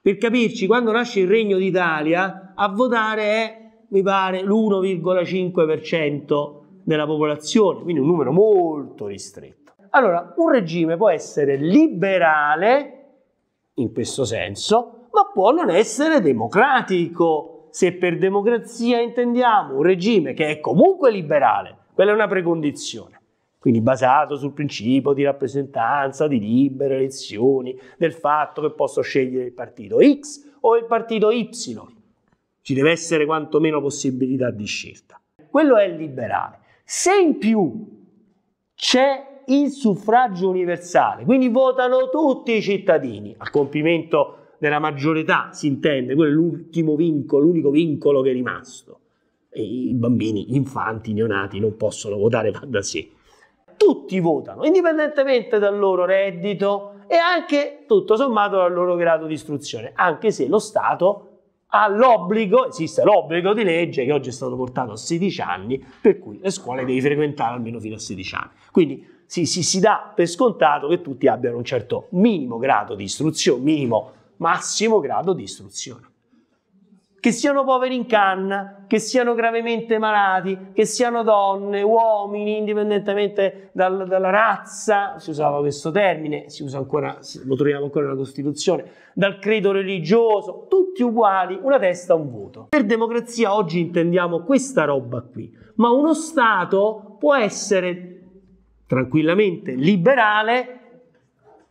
Per capirci, quando nasce il Regno d'Italia, a votare è, mi pare, l'1,5% della popolazione, quindi un numero molto ristretto. Allora, un regime può essere liberale, in questo senso, ma può non essere democratico, se per democrazia intendiamo un regime che è comunque liberale, quella è una precondizione. Quindi basato sul principio di rappresentanza, di libere elezioni, del fatto che posso scegliere il partito X o il partito Y. Ci deve essere quantomeno possibilità di scelta. Quello è liberale. Se in più c'è il suffragio universale, quindi votano tutti i cittadini al compimento della maggiore età, si intende, quello è l'ultimo vincolo, l'unico vincolo che è rimasto. E I bambini, gli infanti, i neonati non possono votare, da sé. Tutti votano, indipendentemente dal loro reddito e anche, tutto sommato, dal loro grado di istruzione, anche se lo Stato ha l'obbligo, esiste l'obbligo di legge che oggi è stato portato a 16 anni, per cui le scuole devi frequentare almeno fino a 16 anni. Quindi si, si, si dà per scontato che tutti abbiano un certo minimo grado di istruzione, minimo massimo grado di istruzione. Che siano poveri in canna, che siano gravemente malati, che siano donne, uomini, indipendentemente dal, dalla razza, si usava questo termine, si usa ancora, lo troviamo ancora nella Costituzione, dal credo religioso, tutti uguali, una testa, un voto. Per democrazia oggi intendiamo questa roba qui, ma uno Stato può essere tranquillamente liberale,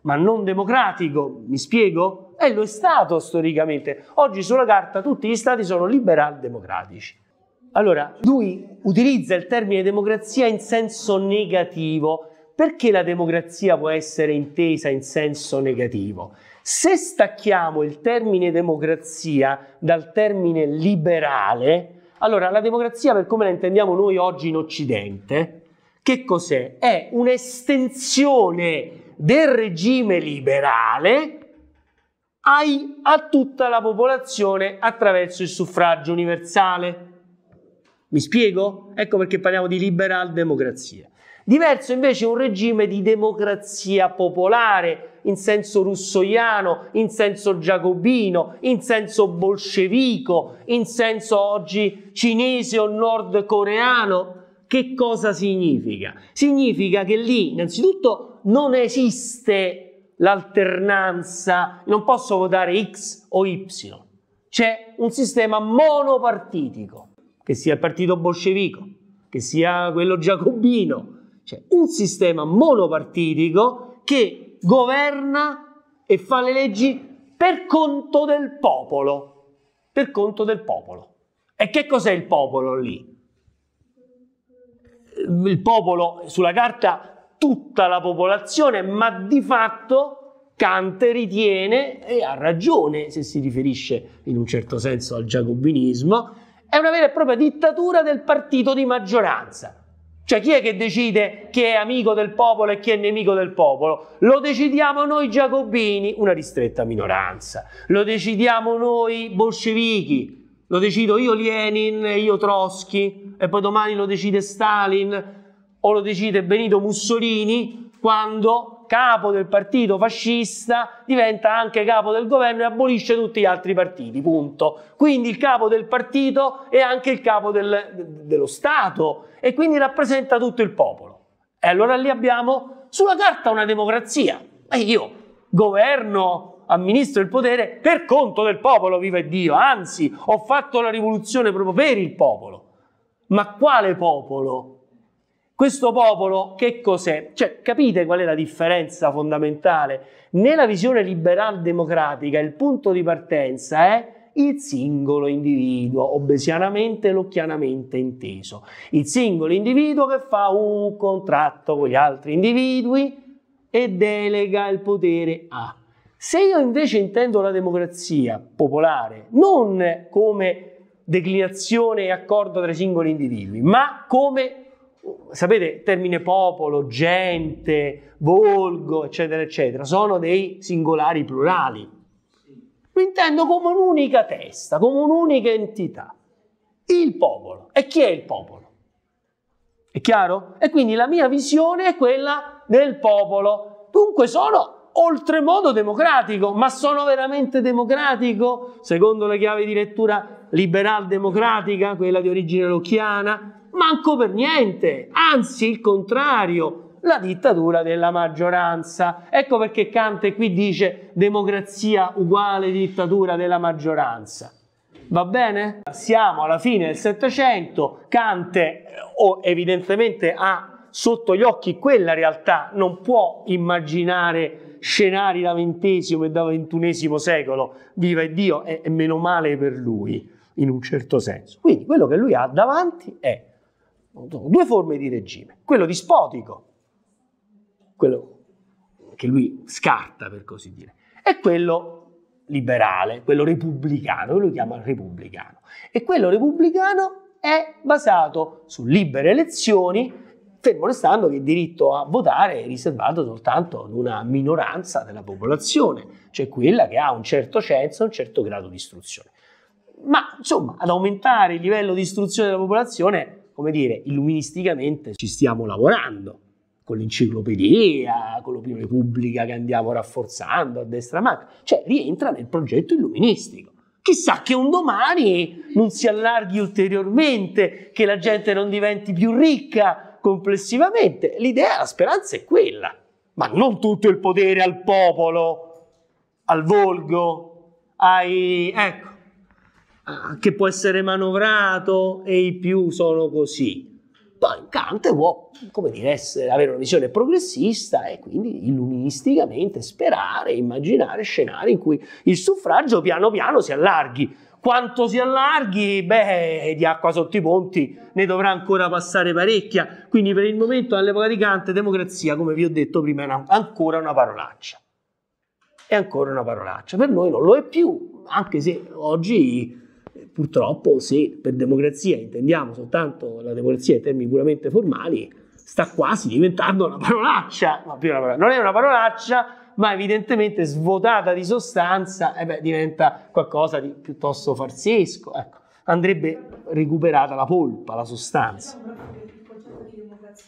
ma non democratico, mi spiego? E lo è stato storicamente. Oggi sulla carta tutti gli stati sono liberal democratici. Allora, lui utilizza il termine democrazia in senso negativo. Perché la democrazia può essere intesa in senso negativo? Se stacchiamo il termine democrazia dal termine liberale, allora la democrazia per come la intendiamo noi oggi in Occidente, che cos'è? È un'estensione del regime liberale ai, a tutta la popolazione attraverso il suffragio universale. Mi spiego? Ecco perché parliamo di liberal democrazia. Diverso invece un regime di democrazia popolare in senso russoiano, in senso giacobino, in senso bolscevico, in senso oggi cinese o nordcoreano. Che cosa significa? Significa che lì innanzitutto non esiste l'alternanza, non posso votare X o Y. C'è un sistema monopartitico, che sia il partito bolscevico, che sia quello giacobino. C'è un sistema monopartitico che governa e fa le leggi per conto del popolo. Per conto del popolo. E che cos'è il popolo lì? Il popolo sulla carta tutta la popolazione, ma di fatto Kant ritiene, e ha ragione se si riferisce in un certo senso al giacobinismo, è una vera e propria dittatura del partito di maggioranza. Cioè chi è che decide chi è amico del popolo e chi è nemico del popolo? Lo decidiamo noi giacobini, una ristretta minoranza. Lo decidiamo noi bolscevichi. Lo decido io Lenin, io Trotsky e poi domani lo decide Stalin o lo decide Benito Mussolini quando capo del partito fascista, diventa anche capo del governo e abolisce tutti gli altri partiti, punto. Quindi il capo del partito è anche il capo del, dello Stato e quindi rappresenta tutto il popolo. E allora lì abbiamo sulla carta una democrazia. E io governo, amministro il potere per conto del popolo, viva Dio. Anzi, ho fatto la rivoluzione proprio per il popolo. Ma quale popolo? Questo popolo che cos'è? Cioè, capite qual è la differenza fondamentale? Nella visione liberal democratica il punto di partenza è il singolo individuo, obesianamente e locchianamente inteso. Il singolo individuo che fa un contratto con gli altri individui e delega il potere a. Se io invece intendo la democrazia popolare non come declinazione e accordo tra i singoli individui, ma come sapete, termine popolo, gente, volgo, eccetera, eccetera, sono dei singolari plurali. Lo intendo come un'unica testa, come un'unica entità. Il popolo. E chi è il popolo? È chiaro? E quindi la mia visione è quella del popolo. Dunque sono oltremodo democratico, ma sono veramente democratico? Secondo le chiavi di lettura liberal democratica, quella di origine locchiana, Manco per niente, anzi il contrario, la dittatura della maggioranza. Ecco perché Kant qui dice democrazia uguale dittatura della maggioranza. Va bene? Siamo alla fine del Settecento, Kant oh, evidentemente ha sotto gli occhi quella realtà, non può immaginare scenari da XX e da XXI secolo, viva Dio, e meno male per lui, in un certo senso. Quindi quello che lui ha davanti è due forme di regime, quello dispotico, quello che lui scarta per così dire, e quello liberale, quello repubblicano, che lui chiama repubblicano. E quello repubblicano è basato su libere elezioni, fermo restando che il diritto a votare è riservato soltanto ad una minoranza della popolazione, cioè quella che ha un certo censo, un certo grado di istruzione. Ma insomma, ad aumentare il livello di istruzione della popolazione come dire, illuministicamente ci stiamo lavorando con l'enciclopedia, con l'opinione pubblica che andiamo rafforzando a destra manca, cioè rientra nel progetto illuministico. Chissà che un domani non si allarghi ulteriormente, che la gente non diventi più ricca complessivamente. L'idea, la speranza è quella, ma non tutto il potere al popolo, al volgo, ai... ecco, che può essere manovrato e i più sono così. Poi Kant può, come dire, essere, avere una visione progressista e quindi illuministicamente sperare, immaginare scenari in cui il suffragio piano piano si allarghi. Quanto si allarghi? Beh, di acqua sotto i ponti ne dovrà ancora passare parecchia. Quindi per il momento, all'epoca di Kant, democrazia, come vi ho detto prima, è ancora una parolaccia. È ancora una parolaccia. Per noi non lo è più, anche se oggi purtroppo se per democrazia intendiamo soltanto la democrazia in termini puramente formali, sta quasi diventando una parolaccia, non è una parolaccia, ma evidentemente svuotata di sostanza, eh beh, diventa qualcosa di piuttosto farsesco. Ecco, andrebbe recuperata la polpa, la sostanza. Il concetto di democrazia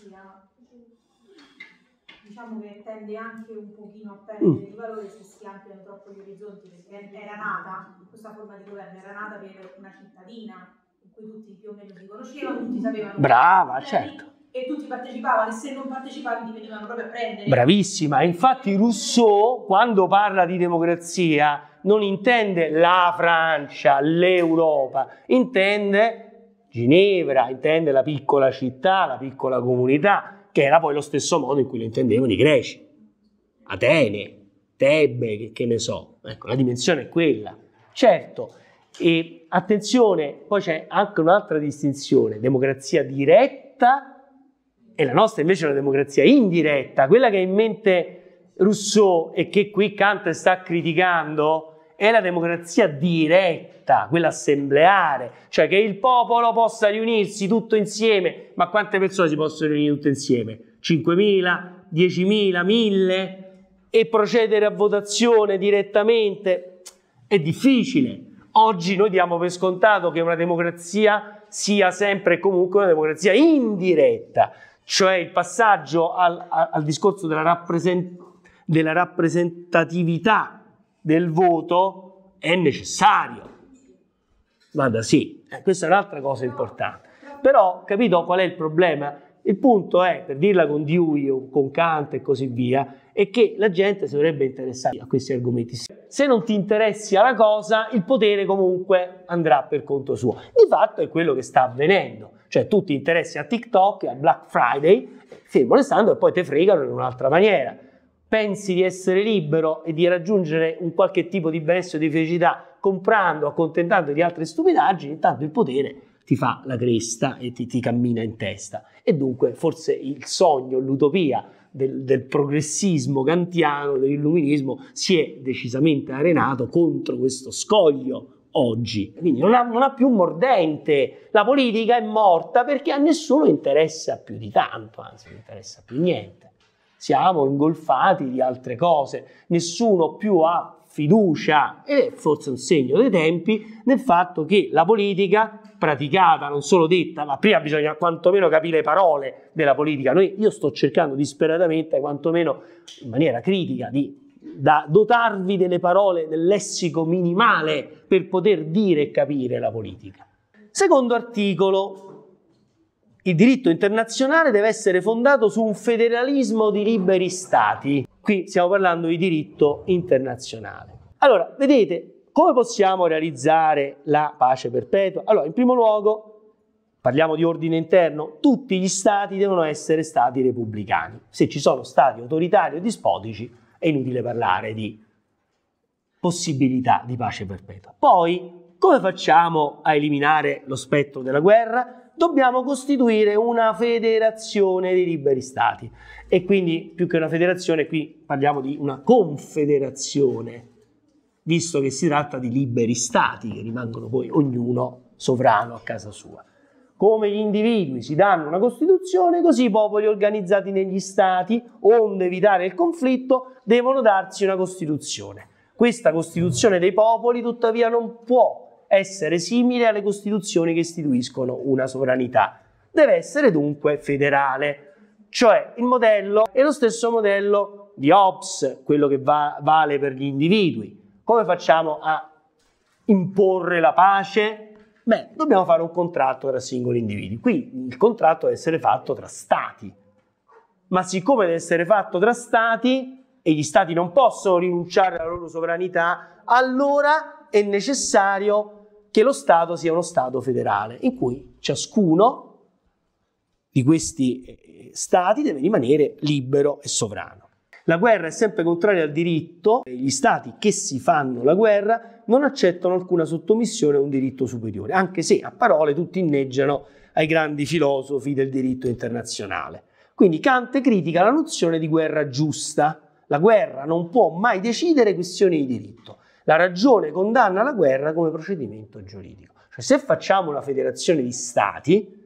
diciamo che tende anche un pochino a perdere mm. di valore se si ampliano troppo gli orizzonti, perché era nata, questa forma di governo era nata per una cittadina in cui tutti più o meno si conoscevano, tutti sapevano. Brava, certo. E tutti partecipavano e se non partecipavi ti venivano proprio a prendere. Bravissima, infatti Rousseau quando parla di democrazia non intende la Francia, l'Europa, intende Ginevra, intende la piccola città, la piccola comunità che era poi lo stesso modo in cui lo intendevano i greci. Atene, Tebbe, che, che ne so. Ecco, la dimensione è quella. Certo, e attenzione, poi c'è anche un'altra distinzione, democrazia diretta e la nostra invece è una democrazia indiretta, quella che ha in mente Rousseau e che qui Kant sta criticando è la democrazia diretta, quella assembleare, cioè che il popolo possa riunirsi tutto insieme. Ma quante persone si possono riunire tutte insieme? 5.000, 10.000, 1.000? E procedere a votazione direttamente è difficile. Oggi noi diamo per scontato che una democrazia sia sempre e comunque una democrazia indiretta, cioè il passaggio al, al discorso della rappresentazione della rappresentatività del voto è necessario. Vada sì, eh, questa è un'altra cosa importante. Però, capito qual è il problema? Il punto è, per dirla con Dewey o con Kant e così via, è che la gente si dovrebbe interessare a questi argomenti. Se non ti interessi alla cosa, il potere comunque andrà per conto suo. Di fatto è quello che sta avvenendo. Cioè tu ti interessi a TikTok, a Black Friday, fermo restando e poi ti fregano in un'altra maniera. Pensi di essere libero e di raggiungere un qualche tipo di benessere di felicità comprando, accontentando di altre stupidaggini, intanto il potere ti fa la cresta e ti, ti cammina in testa. E dunque forse il sogno, l'utopia del, del, progressismo kantiano, dell'illuminismo, si è decisamente arenato contro questo scoglio oggi. Quindi non ha, non ha, più mordente. La politica è morta perché a nessuno interessa più di tanto, anzi non interessa più niente. Siamo ingolfati di altre cose, nessuno più ha fiducia, ed è forse un segno dei tempi, nel fatto che la politica praticata, non solo detta, ma prima bisogna quantomeno capire le parole della politica. Noi, io sto cercando disperatamente, quantomeno in maniera critica, di da dotarvi delle parole, del lessico minimale per poter dire e capire la politica. Secondo articolo, il diritto internazionale deve essere fondato su un federalismo di liberi stati. Qui stiamo parlando di diritto internazionale. Allora, vedete, come possiamo realizzare la pace perpetua? Allora, in primo luogo, parliamo di ordine interno, tutti gli stati devono essere stati repubblicani. Se ci sono stati autoritari o dispotici, è inutile parlare di possibilità di pace perpetua. Poi, come facciamo a eliminare lo spettro della guerra? Dobbiamo costituire una federazione di liberi stati e quindi più che una federazione qui parliamo di una confederazione, visto che si tratta di liberi stati che rimangono poi ognuno sovrano a casa sua. Come gli individui si danno una Costituzione, così i popoli organizzati negli Stati, onde evitare il conflitto, devono darsi una Costituzione. Questa Costituzione dei popoli, tuttavia, non può essere simile alle Costituzioni che istituiscono una sovranità. Deve essere dunque federale, cioè il modello è lo stesso modello di Hobbes, quello che va, vale per gli individui. Come facciamo a imporre la pace? Beh, dobbiamo fare un contratto tra singoli individui. Qui il contratto deve essere fatto tra stati. Ma siccome deve essere fatto tra stati e gli stati non possono rinunciare alla loro sovranità, allora è necessario che lo Stato sia uno Stato federale, in cui ciascuno di questi eh, stati deve rimanere libero e sovrano. La guerra è sempre contraria al diritto, gli stati che si fanno la guerra non accettano alcuna sottomissione a un diritto superiore, anche se a parole tutti inneggiano ai grandi filosofi del diritto internazionale. Quindi Kant critica la nozione di guerra giusta. La guerra non può mai decidere questioni di diritto. La ragione condanna la guerra come procedimento giuridico. Cioè, se facciamo una federazione di stati,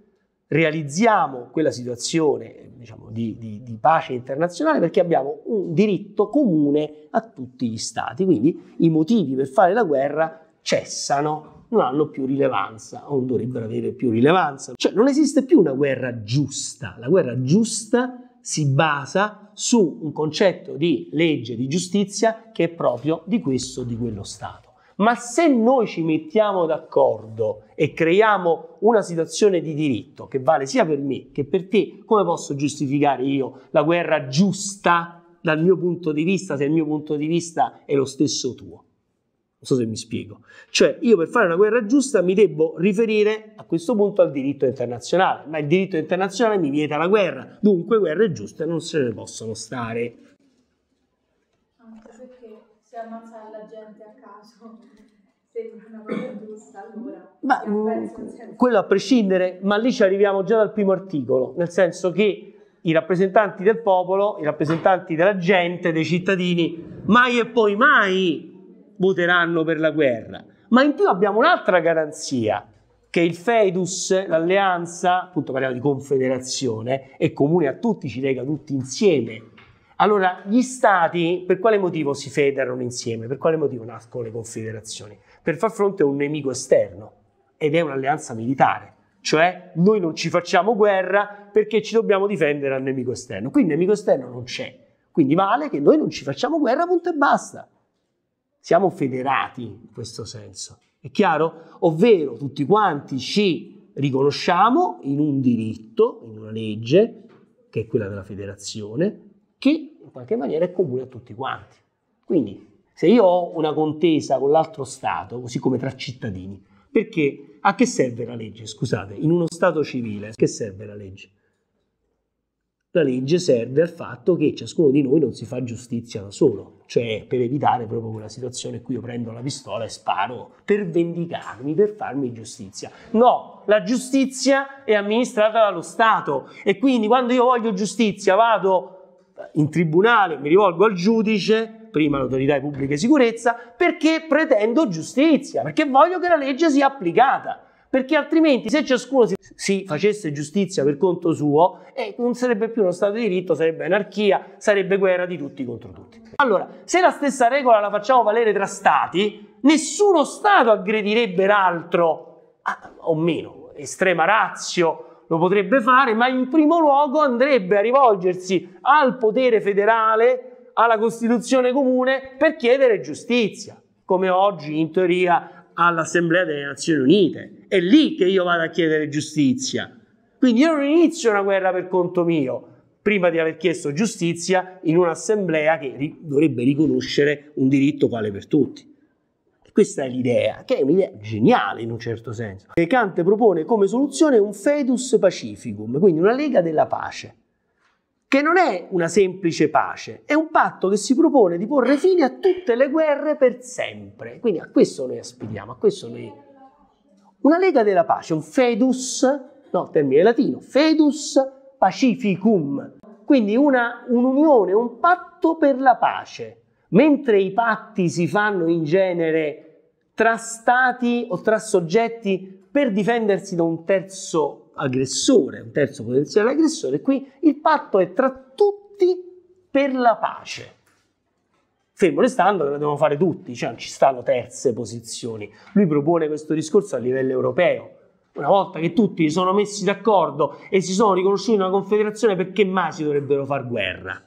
realizziamo quella situazione diciamo, di, di, di, pace internazionale perché abbiamo un diritto comune a tutti gli stati, quindi i motivi per fare la guerra cessano, non hanno più rilevanza o non dovrebbero avere più rilevanza. Cioè non esiste più una guerra giusta, la guerra giusta si basa su un concetto di legge, di giustizia che è proprio di questo, di quello Stato. Ma se noi ci mettiamo d'accordo e creiamo una situazione di diritto che vale sia per me che per te, come posso giustificare io la guerra giusta dal mio punto di vista se il mio punto di vista è lo stesso tuo? Non so se mi spiego. Cioè, io per fare una guerra giusta mi devo riferire a questo punto al diritto internazionale, ma il diritto internazionale mi vieta la guerra, dunque guerre giuste non se ne possono stare. Se ammazza la gente a caso sembra una cosa giusta, allora... Ma, mh, quello a prescindere, ma lì ci arriviamo già dal primo articolo, nel senso che i rappresentanti del popolo, i rappresentanti della gente, dei cittadini, mai e poi mai voteranno per la guerra. Ma in più abbiamo un'altra garanzia, che il Feidus, l'alleanza, appunto parliamo di confederazione, è comune a tutti, ci lega tutti insieme allora, gli stati per quale motivo si federano insieme? Per quale motivo nascono le confederazioni? Per far fronte a un nemico esterno ed è un'alleanza militare, cioè noi non ci facciamo guerra perché ci dobbiamo difendere dal nemico esterno. Qui il nemico esterno non c'è. Quindi vale che noi non ci facciamo guerra, punto e basta. Siamo federati in questo senso. È chiaro? Ovvero tutti quanti ci riconosciamo in un diritto, in una legge, che è quella della federazione, che in qualche maniera è comune a tutti quanti. Quindi se io ho una contesa con l'altro Stato, così come tra cittadini, perché a che serve la legge? Scusate, in uno Stato civile, a che serve la legge? La legge serve al fatto che ciascuno di noi non si fa giustizia da solo, cioè per evitare proprio quella situazione in cui io prendo la pistola e sparo per vendicarmi, per farmi giustizia. No, la giustizia è amministrata dallo Stato e quindi quando io voglio giustizia vado in tribunale, mi rivolgo al giudice, prima l'autorità di pubblica sicurezza, perché pretendo giustizia, perché voglio che la legge sia applicata perché altrimenti se ciascuno si, si, facesse giustizia per conto suo, eh, non sarebbe più uno Stato di diritto, sarebbe anarchia, sarebbe guerra di tutti contro tutti. Allora, se la stessa regola la facciamo valere tra Stati, nessuno Stato aggredirebbe l'altro, ah, o meno, estrema razio lo potrebbe fare, ma in primo luogo andrebbe a rivolgersi al potere federale, alla Costituzione comune, per chiedere giustizia, come oggi in teoria all'Assemblea delle Nazioni Unite. È lì che io vado a chiedere giustizia. Quindi io non inizio una guerra per conto mio, prima di aver chiesto giustizia in un'assemblea che ri- dovrebbe riconoscere un diritto quale per tutti. Questa è l'idea, che è un'idea geniale in un certo senso. E Kant propone come soluzione un fedus pacificum, quindi una lega della pace che non è una semplice pace, è un patto che si propone di porre fine a tutte le guerre per sempre. Quindi a questo noi aspiriamo, a questo noi... Una lega della pace, un fedus, no, termine latino, fedus pacificum, quindi una, un'unione, un patto per la pace. Mentre i patti si fanno in genere tra stati o tra soggetti per difendersi da un terzo aggressore, un terzo potenziale aggressore, qui il patto è tra tutti per la pace. Fermo restando che lo devono fare tutti, cioè non ci stanno terze posizioni. Lui propone questo discorso a livello europeo. Una volta che tutti si sono messi d'accordo e si sono riconosciuti in una confederazione, perché mai si dovrebbero fare guerra?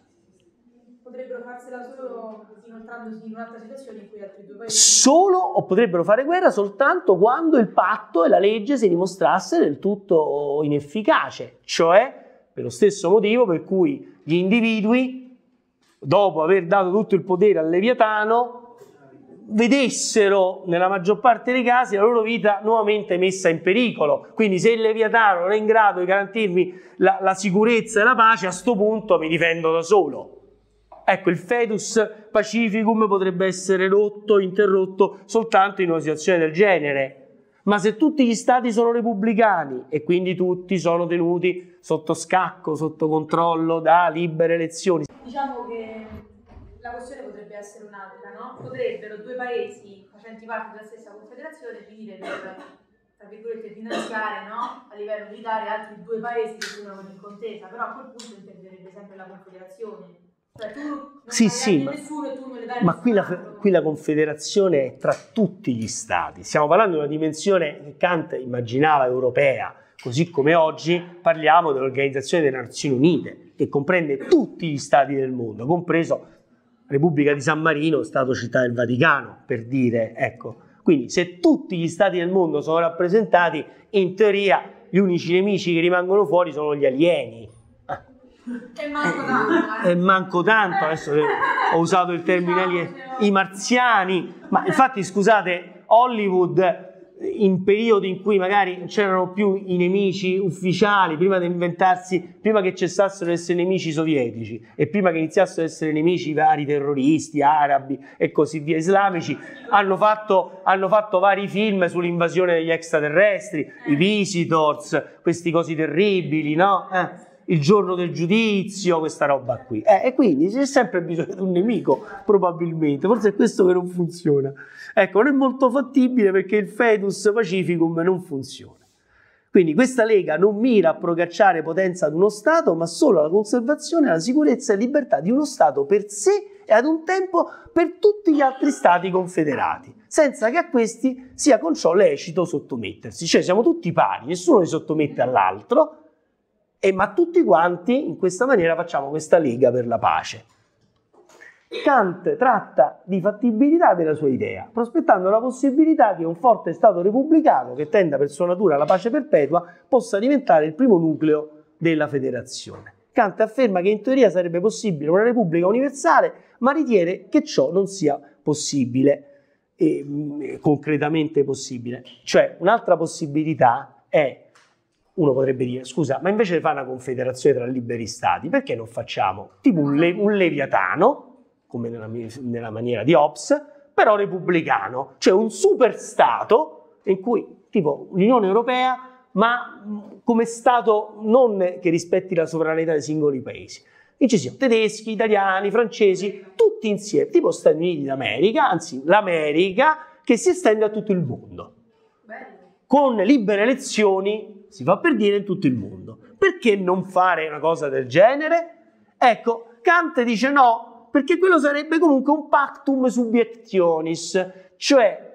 Potrebbero farsela solo inoltrandosi in un'altra situazione in cui altri due paesi... Solo o potrebbero fare guerra soltanto quando il patto e la legge si dimostrasse del tutto inefficace, cioè per lo stesso motivo per cui gli individui, dopo aver dato tutto il potere al Leviatano, vedessero nella maggior parte dei casi la loro vita nuovamente messa in pericolo. Quindi se il Leviatano non è in grado di garantirmi la, la sicurezza e la pace, a questo punto mi difendo da solo. Ecco, il fedus pacificum potrebbe essere rotto, interrotto soltanto in una situazione del genere. Ma se tutti gli stati sono repubblicani e quindi tutti sono tenuti sotto scacco, sotto controllo da libere elezioni. Diciamo che la questione potrebbe essere un'altra, no? Potrebbero due paesi facenti parte della stessa confederazione finire per, tra virgolette, finanziare no? a livello militare altri due paesi che sono in contesa, però a quel punto interverrebbe sempre la confederazione cioè tu non sì, sì, ma, nessuno e tu non le dai ma qui la, qui la, confederazione è tra tutti gli stati. Stiamo parlando di una dimensione che Kant immaginava europea, così come oggi parliamo dell'Organizzazione delle Nazioni Unite, che comprende tutti gli stati del mondo, compreso Repubblica di San Marino, Stato città del Vaticano, per dire, ecco. Quindi se tutti gli stati del mondo sono rappresentati, in teoria gli unici nemici che rimangono fuori sono gli alieni, e manco tanto. Eh. E manco tanto, adesso ho usato il termine alieni, i marziani, ma infatti scusate, Hollywood in periodi in cui magari c'erano più i nemici ufficiali, prima di inventarsi, prima che cessassero di essere nemici sovietici e prima che iniziassero ad essere nemici vari terroristi, arabi e così via, islamici, hanno fatto, hanno fatto vari film sull'invasione degli extraterrestri, i visitors, questi cosi terribili, no? Eh il giorno del giudizio, questa roba qui. Eh, e quindi c'è sempre bisogno di un nemico, probabilmente. Forse è questo che non funziona. Ecco, non è molto fattibile perché il fedus pacificum non funziona. Quindi questa lega non mira a procacciare potenza ad uno Stato, ma solo alla conservazione, alla sicurezza e libertà di uno Stato per sé e ad un tempo per tutti gli altri Stati confederati, senza che a questi sia con ciò lecito sottomettersi. Cioè siamo tutti pari, nessuno si sottomette all'altro, e, ma tutti quanti in questa maniera facciamo questa lega per la pace. Kant tratta di fattibilità della sua idea, prospettando la possibilità che un forte Stato repubblicano, che tenda per sua natura alla pace perpetua, possa diventare il primo nucleo della federazione. Kant afferma che in teoria sarebbe possibile una repubblica universale, ma ritiene che ciò non sia possibile, eh, concretamente possibile. Cioè, un'altra possibilità è uno potrebbe dire, scusa, ma invece di fare una confederazione tra liberi stati, perché non facciamo tipo un, le, un leviatano, come nella, nella, maniera di Hobbes, però repubblicano, cioè un super stato in cui, tipo l'Unione Europea, ma come stato non che rispetti la sovranità dei singoli paesi. E ci siano tedeschi, italiani, francesi, tutti insieme, tipo Stati Uniti d'America, anzi l'America che si estende a tutto il mondo. Con libere elezioni si fa per dire in tutto il mondo. Perché non fare una cosa del genere? Ecco, Kant dice no, perché quello sarebbe comunque un pactum subiectionis, cioè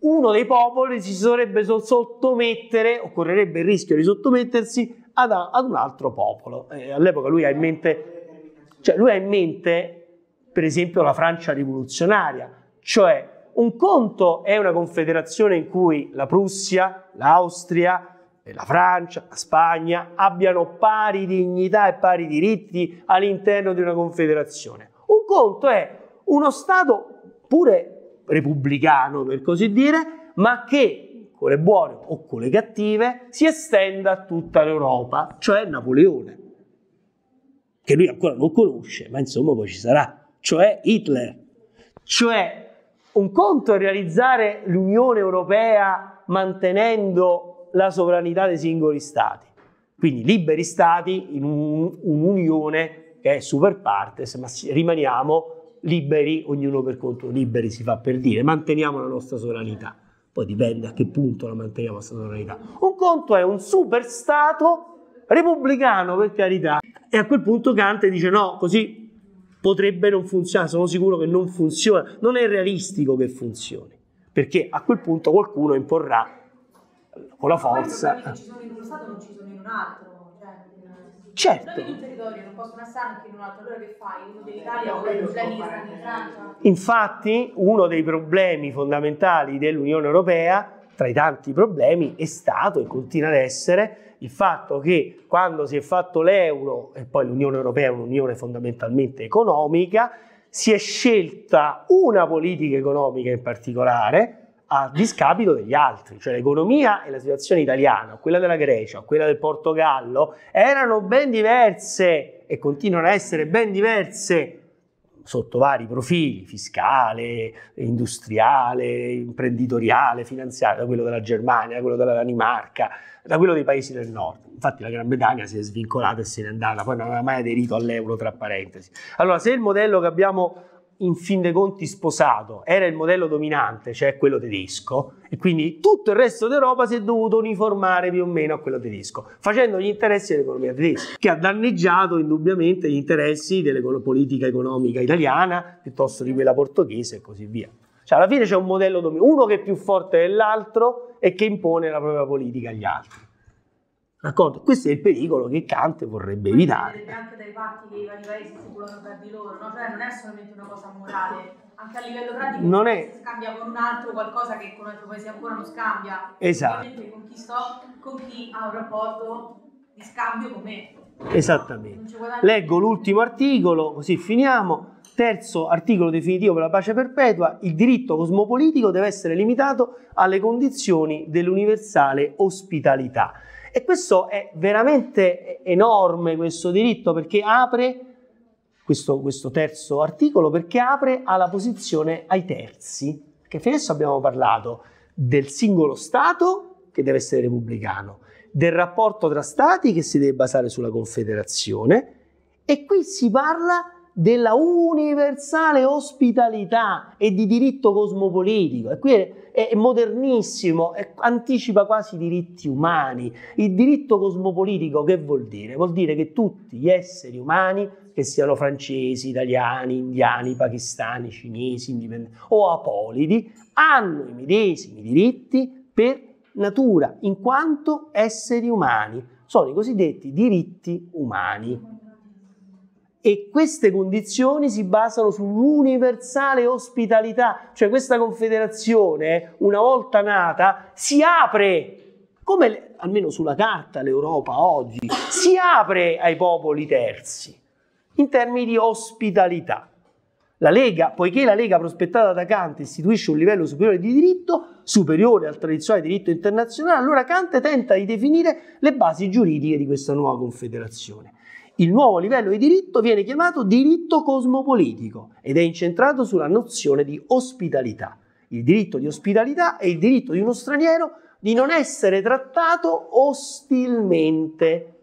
uno dei popoli si dovrebbe sottomettere, o correrebbe il rischio di sottomettersi ad, ad un altro popolo. Eh, all'epoca lui ha in mente, cioè lui ha in mente, per esempio, la Francia rivoluzionaria, cioè un conto è una confederazione in cui la Prussia, l'Austria, la Francia, la Spagna abbiano pari dignità e pari diritti all'interno di una confederazione. Un conto è uno Stato pure repubblicano, per così dire, ma che con le buone o con le cattive si estenda a tutta l'Europa, cioè Napoleone, che lui ancora non conosce, ma insomma poi ci sarà, cioè Hitler. Cioè un conto è realizzare l'Unione Europea mantenendo la sovranità dei singoli stati. Quindi liberi stati in un, un'unione che è super partes, ma rimaniamo liberi, ognuno per conto, liberi si fa per dire, manteniamo la nostra sovranità. Poi dipende a che punto la manteniamo questa sovranità. Un conto è un super stato repubblicano, per carità. E a quel punto Kant dice no, così potrebbe non funzionare, sono sicuro che non funziona, non è realistico che funzioni, perché a quel punto qualcuno imporrà con la forza. Ma che ci sono in uno Stato non ci sono in un altro. Cioè, certo. In un territorio non possono essere anche in un altro, allora che fai? Uno dell'Italia o Francia? Infatti, uno dei problemi fondamentali dell'Unione Europea, tra i tanti problemi, è stato e continua ad essere il fatto che quando si è fatto l'euro, e poi l'Unione Europea è un'unione fondamentalmente economica, si è scelta una politica economica in particolare, a discapito degli altri, cioè l'economia e la situazione italiana, quella della Grecia, quella del Portogallo, erano ben diverse e continuano a essere ben diverse sotto vari profili, fiscale, industriale, imprenditoriale, finanziario, da quello della Germania, da quello della Danimarca, da quello dei paesi del nord. Infatti la Gran Bretagna si è svincolata e se n'è andata, poi non aveva mai aderito all'euro, tra parentesi. Allora, se il modello che abbiamo in fin dei conti sposato, era il modello dominante, cioè quello tedesco, e quindi tutto il resto d'Europa si è dovuto uniformare più o meno a quello tedesco, facendo gli interessi dell'economia tedesca, che ha danneggiato indubbiamente gli interessi della politica economica italiana piuttosto di quella portoghese e così via. Cioè alla fine c'è un modello dominante, uno che è più forte dell'altro e che impone la propria politica agli altri. D'accordo? Questo è il pericolo che Kant vorrebbe evitare. Anche dai patti che i vari paesi stipulano tra di loro, no? Cioè non è solamente una cosa morale, anche a livello pratico non è... si scambia con un altro qualcosa che con altri paesi ancora non scambia. Esatto. Con chi, sto, con chi ha un rapporto di scambio con me. Esattamente. Leggo l'ultimo articolo, così finiamo. Terzo articolo definitivo per la pace perpetua, il diritto cosmopolitico deve essere limitato alle condizioni dell'universale ospitalità. E questo è veramente enorme, questo diritto, perché apre, questo, questo terzo articolo, perché apre alla posizione ai terzi. Perché fino adesso abbiamo parlato del singolo Stato che deve essere repubblicano, del rapporto tra Stati che si deve basare sulla confederazione e qui si parla della universale ospitalità e di diritto cosmopolitico. E qui è, è modernissimo, è, anticipa quasi i diritti umani. Il diritto cosmopolitico che vuol dire? Vuol dire che tutti gli esseri umani, che siano francesi, italiani, indiani, pakistani, cinesi, o apolidi, hanno i medesimi diritti per natura, in quanto esseri umani. Sono i cosiddetti diritti umani e queste condizioni si basano sull'universale ospitalità, cioè questa confederazione, una volta nata, si apre, come almeno sulla carta l'Europa oggi, si apre ai popoli terzi in termini di ospitalità. La Lega, poiché la Lega prospettata da Kant istituisce un livello superiore di diritto, superiore al tradizionale diritto internazionale, allora Kant tenta di definire le basi giuridiche di questa nuova confederazione. Il nuovo livello di diritto viene chiamato diritto cosmopolitico ed è incentrato sulla nozione di ospitalità. Il diritto di ospitalità è il diritto di uno straniero di non essere trattato ostilmente,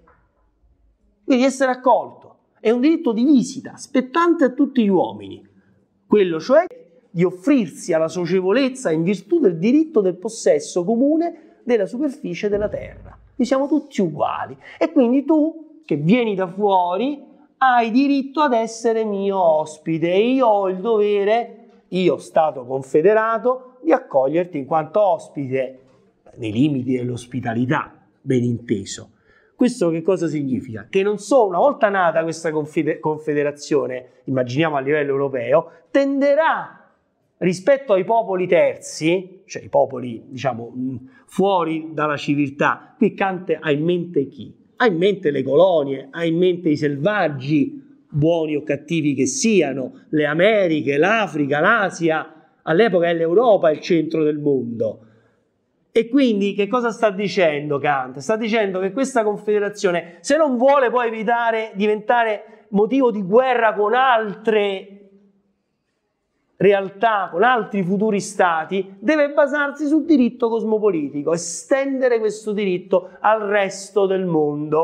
quindi di essere accolto. È un diritto di visita, spettante a tutti gli uomini, quello cioè di offrirsi alla socievolezza in virtù del diritto del possesso comune della superficie della terra. Noi siamo tutti uguali e quindi tu che vieni da fuori, hai diritto ad essere mio ospite e io ho il dovere, io Stato confederato, di accoglierti in quanto ospite nei limiti dell'ospitalità, ben inteso. Questo che cosa significa? Che non solo una volta nata questa confederazione, immaginiamo a livello europeo, tenderà rispetto ai popoli terzi, cioè i popoli diciamo fuori dalla civiltà, qui Kant ha in mente chi? Ha in mente le colonie, ha in mente i selvaggi, buoni o cattivi che siano, le Americhe, l'Africa, l'Asia, all'epoca è l'Europa il centro del mondo. E quindi che cosa sta dicendo Kant? Sta dicendo che questa confederazione, se non vuole poi evitare diventare motivo di guerra con altre realtà, con altri futuri stati, deve basarsi sul diritto cosmopolitico, estendere questo diritto al resto del mondo.